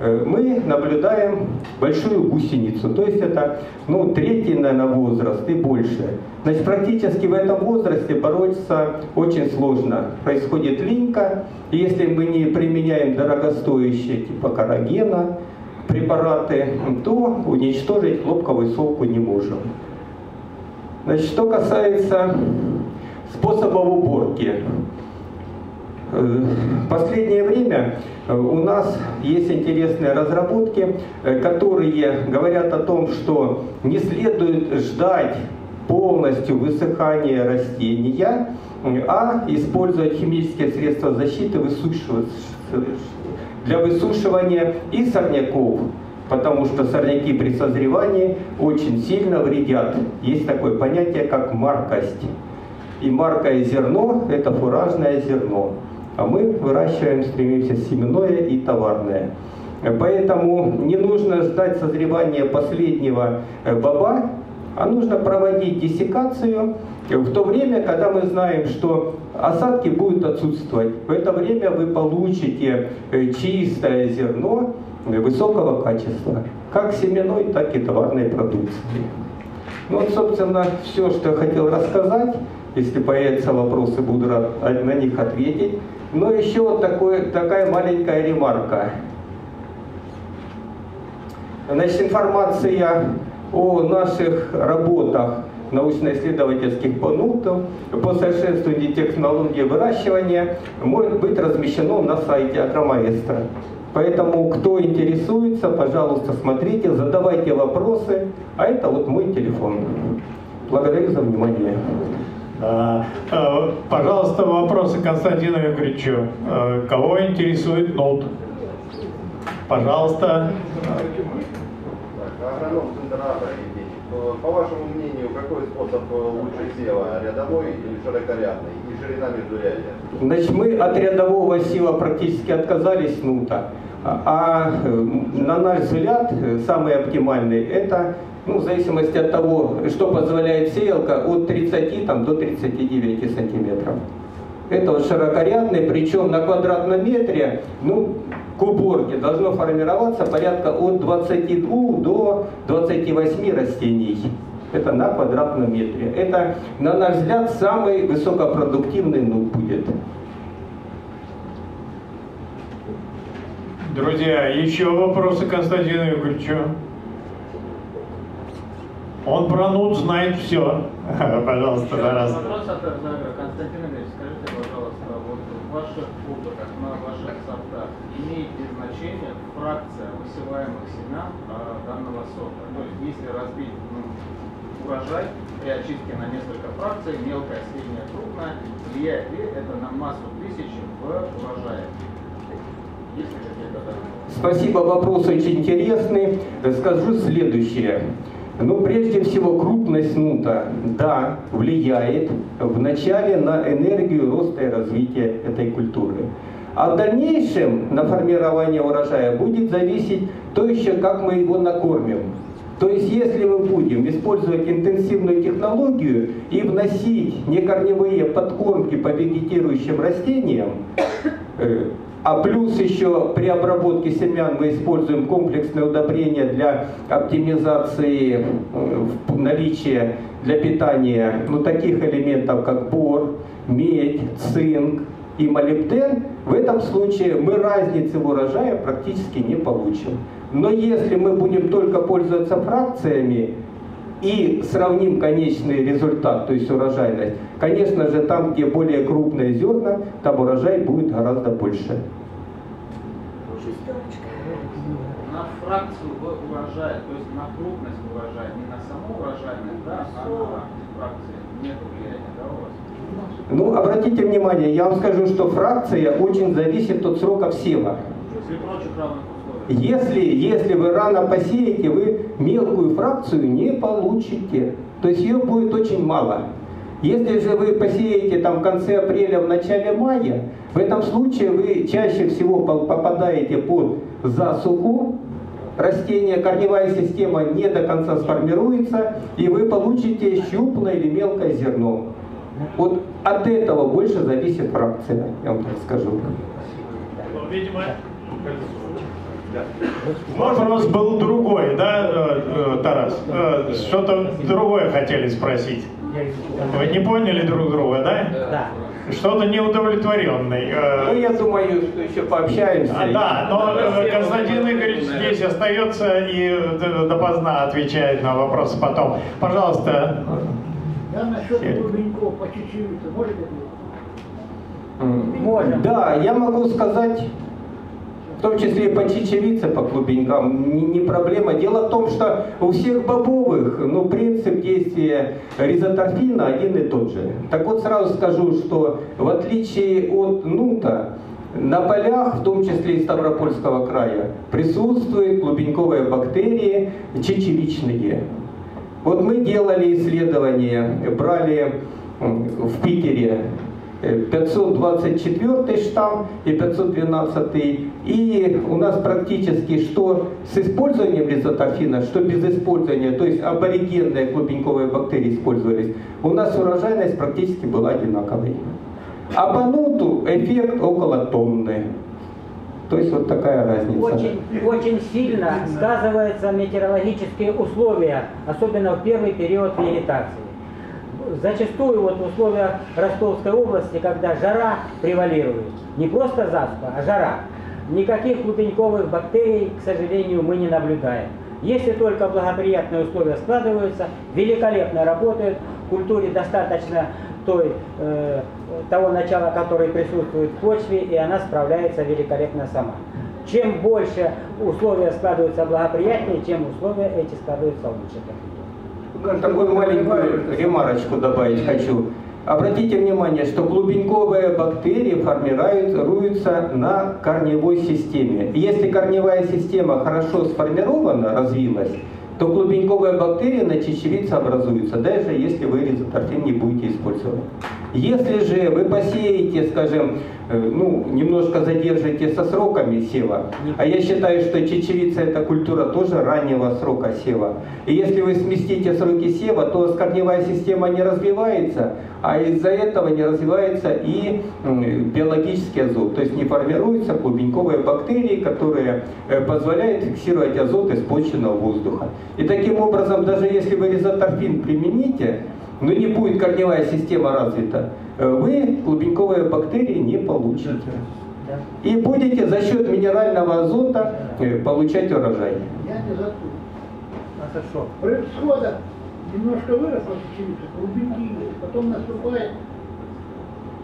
мы наблюдаем большую гусеницу, то есть это ну, третий, наверное, возраст и больше. Значит, практически в этом возрасте бороться очень сложно. Происходит линька, и если мы не применяем дорогостоящие типа карагена, препараты, то уничтожить хлопковую совку не можем. Значит, что касается способов уборки. Э, последнее время э, у нас есть интересные разработки, э, которые говорят о том, что не следует ждать полностью высыхания растения, а использовать химические средства защиты для высушивания и сорняков, потому что сорняки при созревании очень сильно вредят. Есть такое понятие, как маркость. И маркое зерно – это фуражное зерно а мы выращиваем, стремимся семенное и товарное. Поэтому не нужно ждать созревания последнего э, баба, а нужно проводить диссекацию в то время, когда мы знаем, что осадки будут отсутствовать. В это время вы получите э, чистое зерно высокого качества. как семенной, так и товарной продукции. Ну вот, собственно, все, что я хотел рассказать. Если появятся вопросы, буду рад на них ответить. Но еще вот такой, такая маленькая ремарка. Значит, информация о наших работах научно-исследовательских понутов по совершенствованию технологии выращивания может быть размещено на сайте Агромаэстро. Поэтому, кто интересуется, пожалуйста, смотрите, задавайте вопросы. А это вот мой телефон. Благодарю за внимание. А, а, пожалуйста, вопросы Константину Игоревичу. А, кого интересует ноут? Пожалуйста. По вашему мнению, какой способ лучше сева, рядовой или широкорядный? И ширина междурядья? Значит, мы от рядового сева практически отказались, ну так. А на наш взгляд, самый оптимальный это, ну, в зависимости от того, что позволяет сеялка, от 30 там, до 39 сантиметров. Это вот широкорядный, причем на квадратном метре, ну, к уборке должно формироваться порядка от 22 до 28 растений. Это на квадратном метре. Это, на наш взгляд, самый высокопродуктивный нут будет. Друзья, еще вопросы Константину Игоревичу? Он про нут знает все. Пожалуйста, Тарас. Вопрос от Константин Игоревич, скажите, пожалуйста, вот в ваших опытах, на ваших сортах имеет ли значение фракция высеваемых семян а, данного сорта? То есть если разбить ну, урожай при очистке на несколько фракций, мелкая, средняя, крупная, влияет ли это на массу тысяч в урожае? Спасибо, вопрос очень интересный. Скажу следующее. Ну, прежде всего, крупность нута, да, влияет вначале на энергию роста и развития этой культуры. А в дальнейшем на формирование урожая будет зависеть то еще, как мы его накормим. То есть, если мы будем использовать интенсивную технологию и вносить некорневые подкормки по вегетирующим растениям, э, а плюс еще при обработке семян мы используем комплексное удобрение для оптимизации э, наличия для питания ну, таких элементов, как бор, медь, цинк и молибден. В этом случае мы разницы в урожае практически не получим. Но если мы будем только пользоваться фракциями, и сравним конечный результат, то есть урожайность, конечно же, там, где более крупные зерна, там урожай будет гораздо больше. На фракцию урожая, то есть на крупность урожая, не на саму урожайность, да, а на фракции нет влияния, да, у вас? Ну, обратите внимание, я вам скажу, что фракция очень зависит от срока всева. При прочих равных если, если вы рано посеете, вы мелкую фракцию не получите. То есть ее будет очень мало. Если же вы посеете там в конце апреля, в начале мая, в этом случае вы чаще всего попадаете под засуху, растение, корневая система не до конца сформируется, и вы получите щуплое или мелкое зерно. Вот от этого больше зависит фракция, я вам так скажу. Видимо, Вопрос был другой, да, э, э, Тарас? Э, что-то другое хотели спросить. Вы не поняли друг друга, да? Да. Что-то неудовлетворенный. Ну, я думаю, что еще пообщаемся. А, да, но Константин Игоревич здесь остается и допоздна отвечает на вопросы потом. Пожалуйста. Я насчет глубинков по чуть-чуть, можете? Можем. Да, я могу сказать том числе и по чечевице, по клубенькам, не, не проблема. Дело в том, что у всех бобовых ну, принцип действия ризоторфина один и тот же. Так вот сразу скажу, что в отличие от нута, на полях, в том числе и Ставропольского края, присутствуют клубеньковые бактерии чечевичные. Вот мы делали исследования, брали в Питере 524 штамм и 512. И у нас практически что с использованием ризотофина, что без использования, то есть аборигенные клубеньковые бактерии использовались, у нас урожайность практически была одинаковой. А по нуту эффект около тонны. То есть вот такая разница. Очень, очень сильно сказываются метеорологические условия, особенно в первый период вегетации. Зачастую вот в условиях Ростовской области, когда жара превалирует, не просто заспа, а жара, никаких клубеньковых бактерий, к сожалению, мы не наблюдаем. Если только благоприятные условия складываются, великолепно работают, культуре достаточно той, э, того начала, который присутствует в почве, и она справляется великолепно сама. Чем больше условия складываются благоприятнее, тем условия эти складываются лучше. Такую маленькую ремарочку добавить хочу. Обратите внимание, что клубеньковые бактерии формируются на корневой системе. Если корневая система хорошо сформирована, развилась, то клубеньковые бактерии на чечевице образуются, даже если вы резотортин не будете использовать. Если же вы посеете, скажем, э, ну, немножко задержите со сроками сева, а я считаю, что чечевица это культура тоже раннего срока сева. И если вы сместите сроки сева, то корневая система не развивается, а из-за этого не развивается и биологический азот. То есть не формируются клубеньковые бактерии, которые э, позволяют фиксировать азот из почвенного воздуха. И таким образом, даже если вы резоторфин примените, но не будет корневая система развита, э, вы клубеньковые бактерии не получите. И будете за счет минерального азота э, получать урожай. Я не за. А за что? Происхода немножко выросла глубинки, потом наступает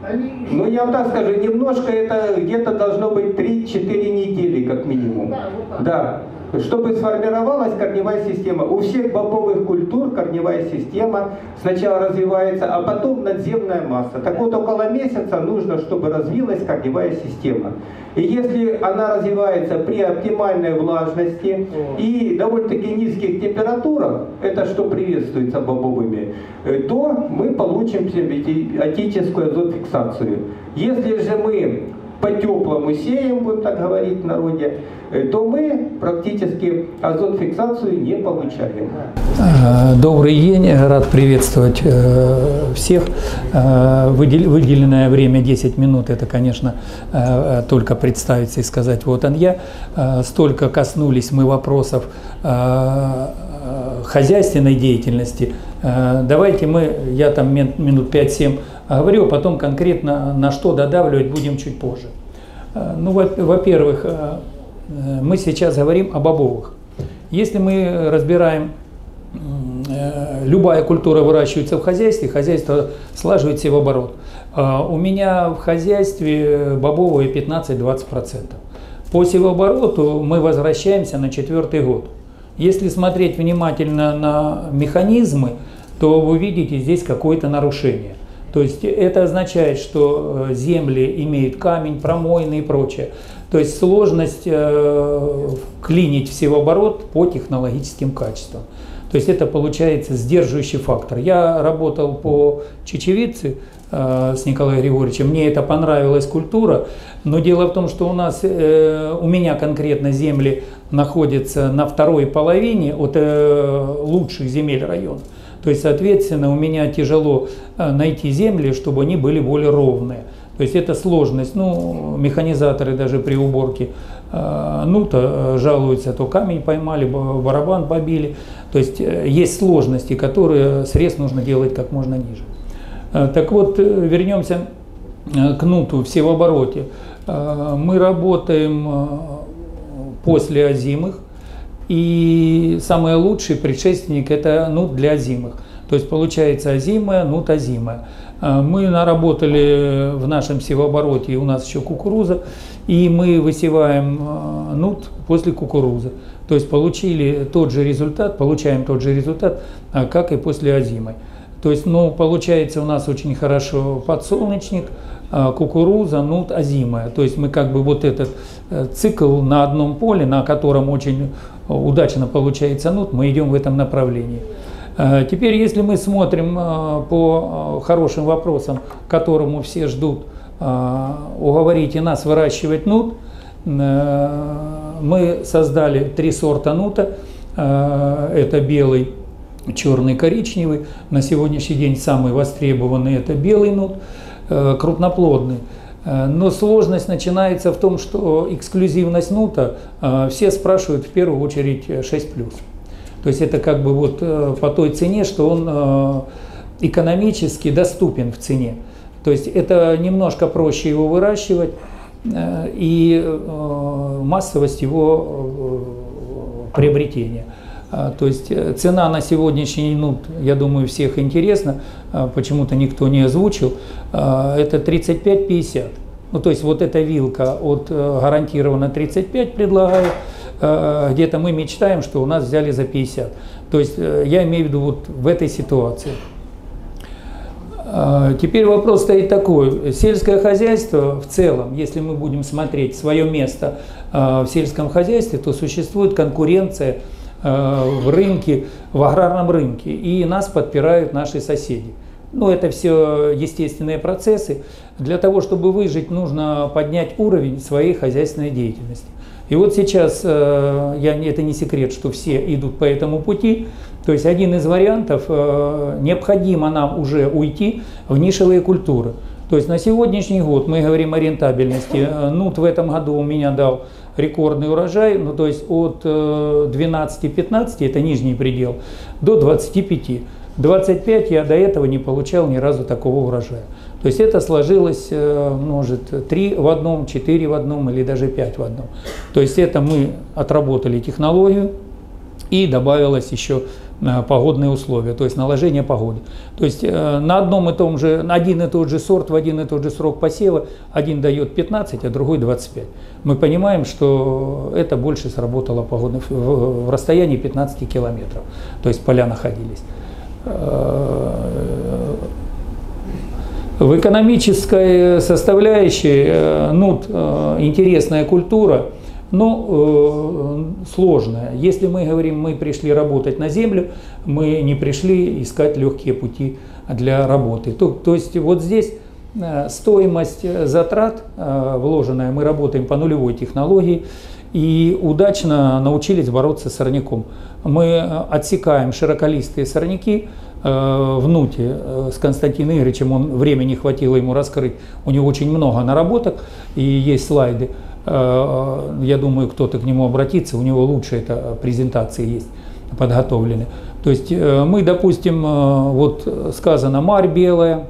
они... Ну, я вам так скажу, немножко это где-то должно быть 3-4 недели, как минимум. Да, вот так. Да чтобы сформировалась корневая система. У всех бобовых культур корневая система сначала развивается, а потом надземная масса. Так вот, около месяца нужно, чтобы развилась корневая система. И если она развивается при оптимальной влажности и довольно-таки низких температурах, это что приветствуется бобовыми, э, то мы получим симбиотическую азотфиксацию. Если же мы по-теплому сеем, будем так говорить в народе, э, то мы практически азот-фиксацию не получаем. Э, добрый день, рад приветствовать э, всех. Выделенное время 10 минут, это, конечно, только представиться и сказать, вот он я. Столько коснулись мы вопросов хозяйственной деятельности. Давайте мы, я там минут 5-7 говорю, а потом конкретно на что додавливать будем чуть позже. Э, ну, во-первых, э, э, мы сейчас говорим о бобовых. Если мы разбираем, любая культура выращивается в хозяйстве, хозяйство слаживает в оборот. У меня в хозяйстве бобовые 15-20%. По севообороту мы возвращаемся на четвертый год. Если смотреть внимательно на механизмы, то вы видите здесь какое-то нарушение. То есть это означает, что э, земли имеют камень, промойный и прочее. То есть сложность э, вклинить в севооборот по технологическим качествам. То есть это получается сдерживающий фактор. Я работал по чечевице э, с Николаем Григорьевичем, мне это понравилась культура, но дело в том, что у нас, э, у меня конкретно земли находятся на второй половине от э, лучших земель района. То есть, соответственно, у меня тяжело э, найти земли, чтобы они были более ровные. То есть это сложность. Ну, механизаторы даже при уборке э, ну-то э, жалуются, то камень поймали, барабан побили. То есть есть сложности, которые срез нужно делать как можно ниже. Так вот, вернемся к нуту в севообороте. Мы работаем после озимых, и самый лучший предшественник это нут для озимых. То есть получается озимая, нут озимая. А, мы наработали в нашем севообороте, у нас еще кукуруза, и мы высеваем а, нут после кукурузы. То есть получили тот же результат, получаем тот же результат, а, как и после озимой. То есть, ну, получается у нас очень хорошо подсолнечник, кукуруза, нут, озимая. То есть мы как бы вот этот э, цикл на одном поле, на котором очень удачно получается нут, мы идем в этом направлении. Э, теперь, если мы смотрим э, по э, хорошим вопросам, которому все ждут, уговорите нас выращивать нут, мы создали три сорта нута. Это белый, черный, коричневый. На сегодняшний день самый востребованный это белый нут, крупноплодный. Э, Но сложность начинается в том, что эксклюзивность нута э, все спрашивают в первую очередь 6 То есть это как бы вот э, по той цене, что он э, экономически доступен в цене. То есть это немножко проще его выращивать э, и э, массовость его э, приобретения. А, То есть э, цена на сегодняшний минут, я думаю, всех интересна, а, почему-то никто не озвучил, а, это 35-50. Ну, то есть вот эта вилка от э, гарантированно 35 предлагаю, где-то мы мечтаем, что у нас взяли за 50. То есть э, я имею в виду вот в этой ситуации. Теперь вопрос стоит такой. Сельское хозяйство в целом, если мы будем смотреть свое место в сельском хозяйстве, то существует конкуренция в рынке, в аграрном рынке, и нас подпирают наши соседи. Ну, это все естественные процессы. Для того, чтобы выжить, нужно поднять уровень своей хозяйственной деятельности. И вот сейчас, э, я, это не секрет, что все идут по этому пути. То есть один из вариантов, э, необходимо нам уже уйти в нишевые культуры. То есть на сегодняшний год мы говорим о рентабельности. Э, Нут в этом году у меня дал рекордный урожай, ну то есть от э, 12-15, это нижний предел, до 25. 25 я до этого не получал ни разу такого урожая. То есть это сложилось, э, может, 3 в одном, 4 в одном или даже 5 в одном. То есть это мы отработали технологию и добавилось еще э, погодные условия, то есть наложение погоды. То есть э, на одном и том же, на один и тот же сорт в один и тот же срок посева, один дает 15, а другой 25. Мы понимаем, что это больше сработало погодно в, в- расстоянии 15 километров, то есть поля находились. Э, В экономической составляющей э, нут э, интересная культура, но э, сложная. Если мы говорим, мы пришли работать на землю, мы не пришли искать легкие пути для работы. То, то есть вот здесь э, стоимость затрат э, вложенная, мы работаем по нулевой технологии и удачно научились бороться с сорняком. Мы э, отсекаем широколистые сорняки, э, в Нуте с Константином Игоревичем, он времени хватило ему раскрыть, у него очень много наработок и есть слайды. Э, Я думаю, кто-то к нему обратится, у него лучше это презентации есть подготовлены. То есть э, мы, допустим, э, вот сказано марь белая,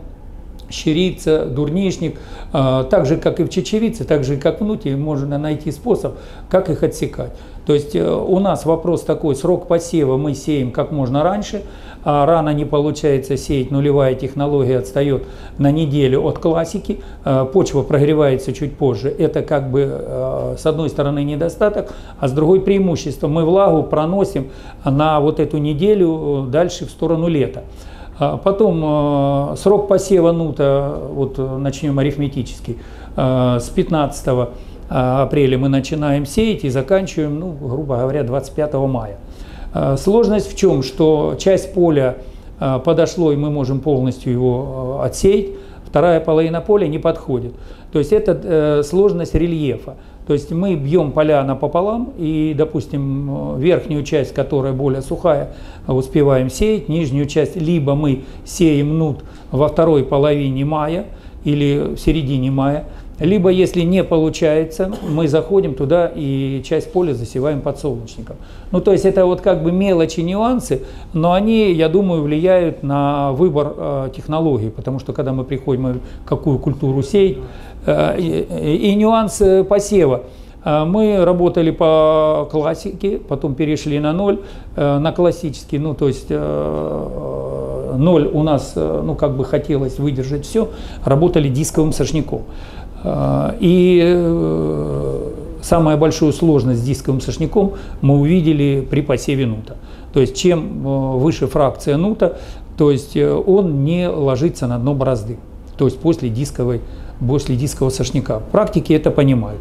щерица, дурнишник, э, так же, как и в чечевице, так же, как в нуте, можно найти способ, как их отсекать. То есть э, у нас вопрос такой, срок посева мы сеем как можно раньше, а рано не получается сеять, нулевая технология отстает на неделю от классики, э, почва прогревается чуть позже. Это как бы э, с одной стороны недостаток, а с другой преимущество. Мы влагу проносим на вот эту неделю э, дальше в сторону лета. А Потом э, срок посева нута, вот э, начнем арифметически, э, с 15 апреля мы начинаем сеять и заканчиваем, ну, грубо говоря, 25 мая. Сложность в чем? Что часть поля подошло, и мы можем полностью его отсеять, вторая половина поля не подходит. То есть это сложность рельефа. То есть мы бьем поля напополам и, допустим, верхнюю часть, которая более сухая, успеваем сеять, нижнюю часть либо мы сеем нут во второй половине мая или в середине мая, либо, если не получается, мы заходим туда и часть поля засеваем подсолнечником. Ну, то есть это вот как бы мелочи, нюансы, но они, я думаю, влияют на выбор э, технологий, потому что когда мы приходим, какую культуру сеять, и, и нюанс э, посева. Э, Мы работали по классике, потом перешли на ноль, э, на классический, ну то есть э, ноль у нас, э, ну как бы хотелось выдержать все, работали дисковым сошняком. Э, И э, самая большую сложность с дисковым сошняком мы увидели при посеве нута. То есть чем э, выше фракция нута, то есть э, он не ложится на дно борозды, то есть после дисковой, после дискового сошняка. Практики это понимают.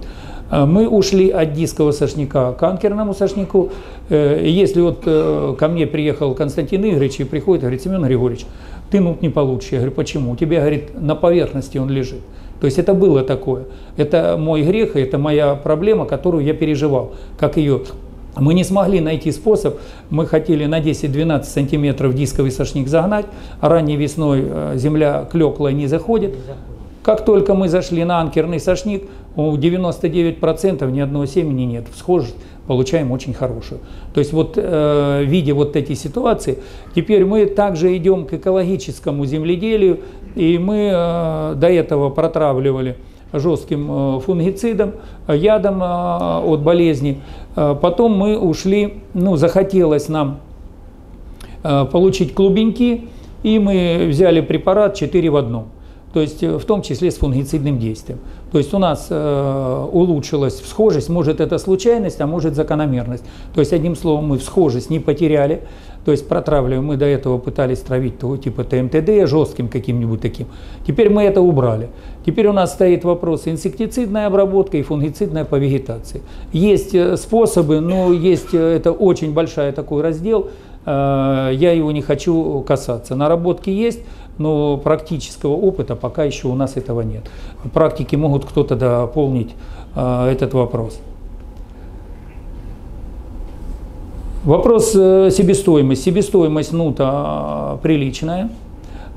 Э, Мы ушли от дискового сошняка к анкерному сошняку. Э, Если вот э, ко мне приехал Константин Игоревич и приходит, говорит, Семен Григорьевич, ты нут не получишь. Я говорю, почему? У тебя, говорит, на поверхности он лежит. То есть это было такое. Это мой грех, и это моя проблема, которую я переживал. Как ее мы не смогли найти способ, мы хотели на 10-12 сантиметров дисковый сошник загнать, а ранней весной земля клеклая не заходит. Как только мы зашли на анкерный сошник, у 99% ни одного семени нет. Схожесть получаем очень хорошую. То есть вот э, видя вот эти ситуации, теперь мы также идем к экологическому земледелию, и мы э, до этого протравливали жестким э, фунгицидом, ядом э, от болезни. Э, потом мы ушли, ну, захотелось нам получить клубеньки, и мы взяли препарат 4 в одном то есть э, в том числе с фунгицидным действием. То есть у нас э, улучшилась всхожесть, может это случайность, а может закономерность. То есть одним словом мы всхожесть не потеряли, то есть протравливаем, мы до этого пытались травить того типа ТМТД жестким каким-нибудь таким. Теперь мы это убрали. Теперь у нас стоит вопрос инсектицидная обработка и фунгицидная по вегетации. Есть э, способы, но есть, э, это очень большой такой раздел, я его не хочу касаться. Наработки есть, но практического опыта пока еще у нас этого нет. Практики могут кто-то дополнить э, этот вопрос. Вопрос э, себестоимости. Себестоимость нута э, приличная.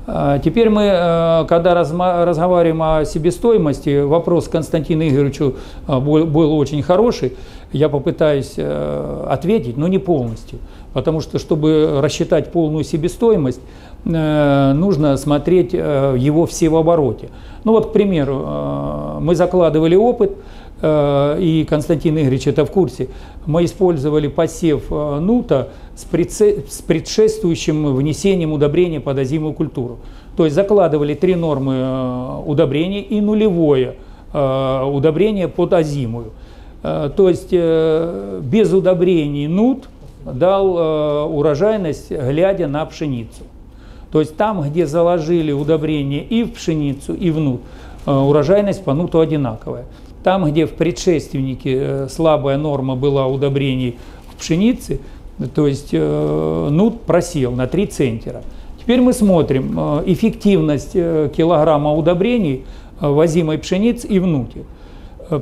Э, теперь мы, э, когда разговариваем о себестоимости, вопрос Константину Игоревичу э, был очень хороший. Я попытаюсь ответить, но не полностью. Потому что, чтобы рассчитать полную себестоимость, Э, нужно смотреть э, его все в обороте. Ну вот, к примеру, э, мы закладывали опыт, и Константин Игоревич это в курсе, мы использовали посев нута с предшествующим внесением удобрения под озимую культуру. То есть закладывали три нормы удобрений и нулевое удобрение под озимую. То есть без удобрений нут дал урожайность, глядя на пшеницу. То есть там, где заложили удобрение и в пшеницу, и в нут, э, урожайность по нуту одинаковая. Там, где в предшественнике э, слабая норма была удобрений в пшенице, то есть э, нут просел на 3 центера. Теперь мы смотрим эффективность килограмма удобрений возимой пшеницы и в нуте.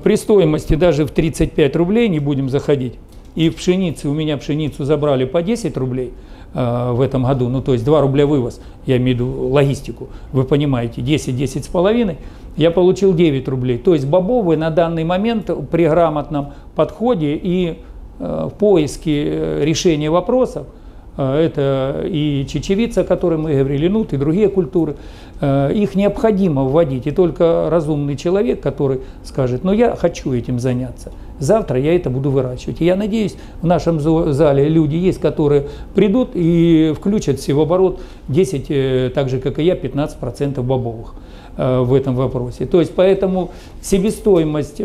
При стоимости даже в 35 рублей, не будем заходить, и в пшенице, у меня пшеницу забрали по 10 рублей – в этом году, ну то есть 2 рубля вывоз, я имею в виду логистику, вы понимаете, 10, 10 с половиной, я получил 9 рублей. То есть бобовые на данный момент при грамотном подходе и э, в поиске э, решения вопросов – это и чечевица, о которой мы говорили, нут, и другие культуры. Их необходимо вводить. И только разумный человек, который скажет, ну я хочу этим заняться, завтра я это буду выращивать. И я надеюсь, в нашем зале люди есть, которые придут и включат в оборот 10, э, так же как и я, 15% бобовых э, в этом вопросе. То есть поэтому себестоимость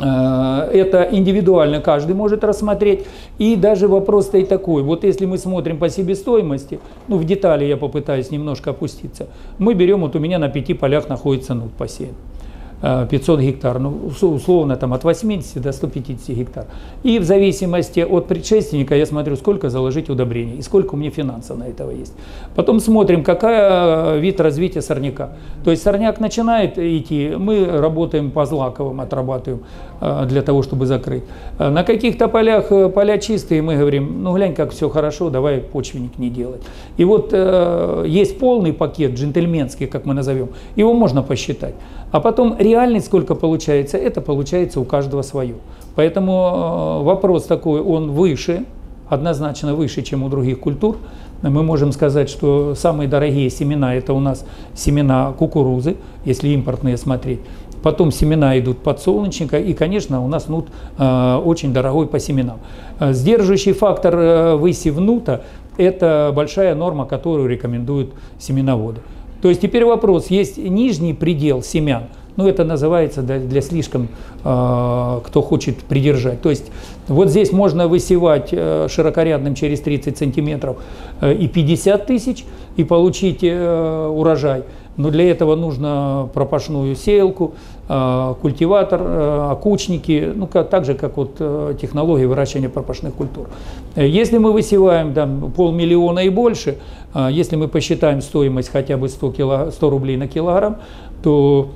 Э, это индивидуально каждый может рассмотреть. И даже вопрос стоит такой, вот если мы смотрим по себестоимости, ну в детали я попытаюсь немножко опуститься, мы берем, вот у меня на пяти полях находится нут посеян. 500 э, гектар, ну, условно там от 80 до 150 гектар. И в зависимости от предшественника я смотрю, сколько заложить удобрений и сколько у меня финансов на этого есть. Потом смотрим, какая э, вид развития сорняка. То есть сорняк начинает идти, мы работаем по злаковым, отрабатываем э, для того, чтобы закрыть. На каких-то полях поля чистые, мы говорим, ну глянь, как все хорошо, давай почвенник не делать. И вот есть полный пакет, джентльменский, как мы назовем, его можно посчитать. А потом реальность сколько получается, это получается у каждого свое. Поэтому э, вопрос такой, он выше, однозначно выше, чем у других культур. Мы можем сказать, что самые дорогие семена это у нас семена кукурузы, если импортные смотреть. Потом семена идут подсолнечника, и, конечно, у нас нут э, очень дорогой по семенам. Э, сдерживающий фактор э, высев нута – это большая норма, которую рекомендуют семеноводы. То есть теперь вопрос, есть нижний предел семян, ну это называется для, слишком, э, кто хочет придержать. То есть вот здесь можно высевать э, широкорядным через 30 сантиметров э, и 50 тысяч и получить э, урожай. Но для этого нужно пропашную сеялку, э, культиватор, э, окучники, ну, как, так же, как вот э, технологии выращивания пропашных культур. Если мы высеваем там, полмиллиона и больше, если мы посчитаем стоимость хотя бы 100, кило, 100 рублей на килограмм, то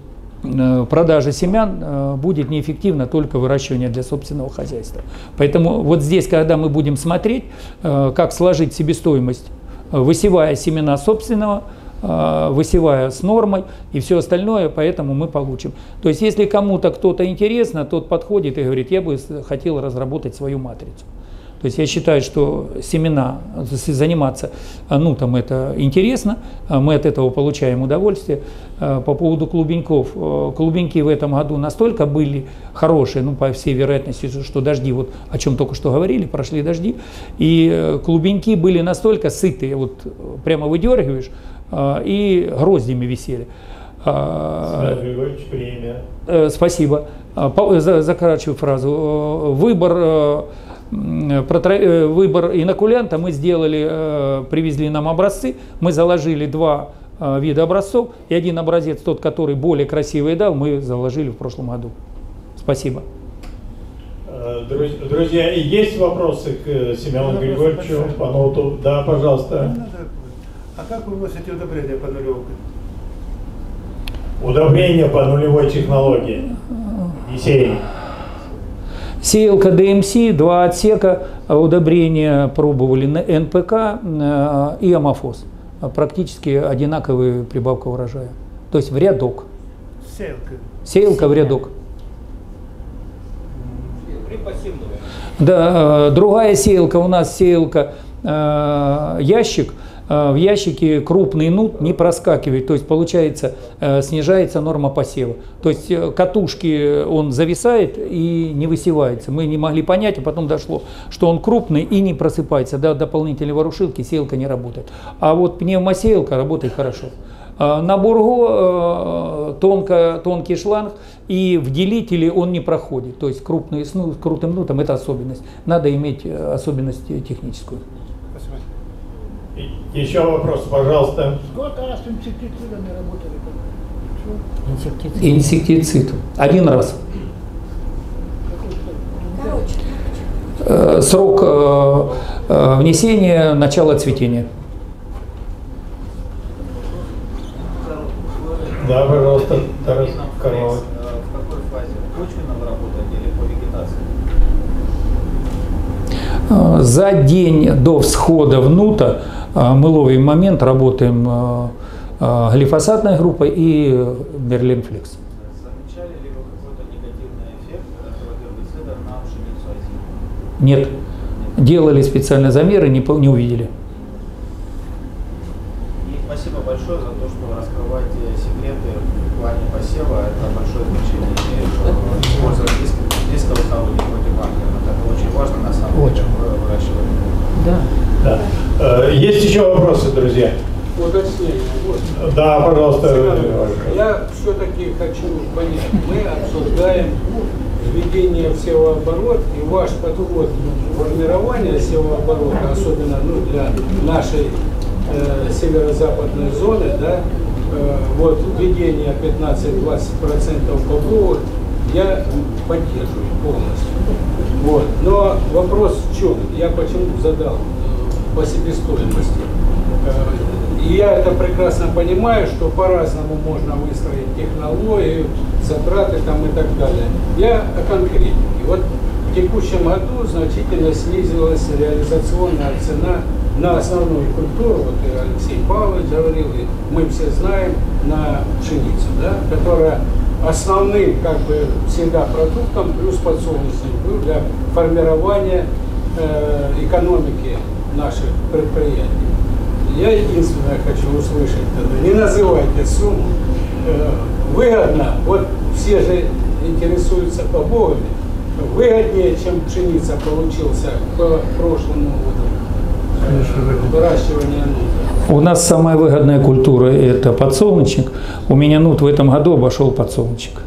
продажа семян будет неэффективна только выращивание для собственного хозяйства. Поэтому вот здесь, когда мы будем смотреть, как сложить себестоимость, высевая семена собственного э, высевая с нормой и все остальное, поэтому мы получим. То есть если кому-то кто-то интересно, тот подходит и говорит, я бы хотел разработать свою матрицу. То есть я считаю, что семена, заниматься ну, там это интересно, мы от этого получаем удовольствие. По поводу клубеньков. Клубеньки в этом году настолько были хорошие, ну, по всей вероятности, что дожди, вот о чем только что говорили, прошли дожди, и клубеньки были настолько сытые, вот прямо выдергиваешь, и гроздями висели. премия. Спасибо. Закорачиваю фразу. Выбор Э, выбор инокулянта мы сделали, э, привезли нам образцы, мы заложили два э, вида образцов, и один образец, тот, который более красивый дал, мы заложили в прошлом году. Спасибо. Друзья, есть вопросы к Семену Григорьевичу по ноту? Да, пожалуйста. А как вы вносите удобрения по нулевой? Удобрения по нулевой технологии. Есений. Сеялка ДМС, два отсека, удобрения пробовали на НПК э, и амофос. Практически одинаковые прибавка урожая. То есть в рядок. Сеялка. Сеялка в рядок. Да, э, другая сеялка у нас сеялка э, ящик – в ящике крупный нут не проскакивает, то есть получается э, снижается норма посева. То есть э, катушки он зависает и не высевается. Мы не могли понять, а потом дошло, что он крупный и не просыпается. До дополнительной ворушилки сеялка не работает. А вот пневмосеялка работает хорошо. На бурго тонко, тонкий шланг и в делителе он не проходит. То есть крупный, ну, с крутым нутом это особенность. Надо иметь особенность техническую. Еще вопрос, пожалуйста. Сколько раз инсектицидами работали? Инсектицид. Инсектицид. Один раз. Э, срок э, э, внесения, начало цветения. Да, пожалуйста, Тарас Карлович. За день до всхода внута а, мы ловим момент, работаем а, а, глифосатной группой и Мерлин Флекс. Замечали ли вы какой-то негативный эффект этого гербицида на пшеницу озимую? Нет. Делали специальные замеры, не, не увидели. И спасибо большое за то, что раскрываете секреты в плане посева. Это большое значение имеет, что использовать дисковые технологии против Это очень важно на самом деле в выращивании. Да. Да. Э, есть еще вопросы, друзья? Уточнение. Вот. Да, пожалуйста. Я все-таки хочу понять. Мы обсуждаем введение севооборот и ваш подход формирования севооборота, особенно ну, для нашей э, северо-западной зоны, да, э, вот введение 15-20% бобовых я поддерживаю полностью. Вот. Но вопрос в чем? Я почему задал? По себестоимости. И я это прекрасно понимаю, что по-разному можно выстроить технологию, затраты там и так далее. Я о конкретике. Вот в текущем году значительно снизилась реализационная цена на основную культуру, вот и Алексей Павлович говорил, и мы все знаем, на пшеницу, да, которая основным как бы всегда продуктом плюс подсолнечник был для формирования э, экономики наших предприятий. Я единственное хочу услышать тогда, не называйте сумму, э, выгодно, вот все же интересуются побоями, выгоднее, чем пшеница получился по прошлому году э, выращивание нута. У нас самая выгодная культура – это подсолнечник. У меня нут в этом году обошел подсолнечник.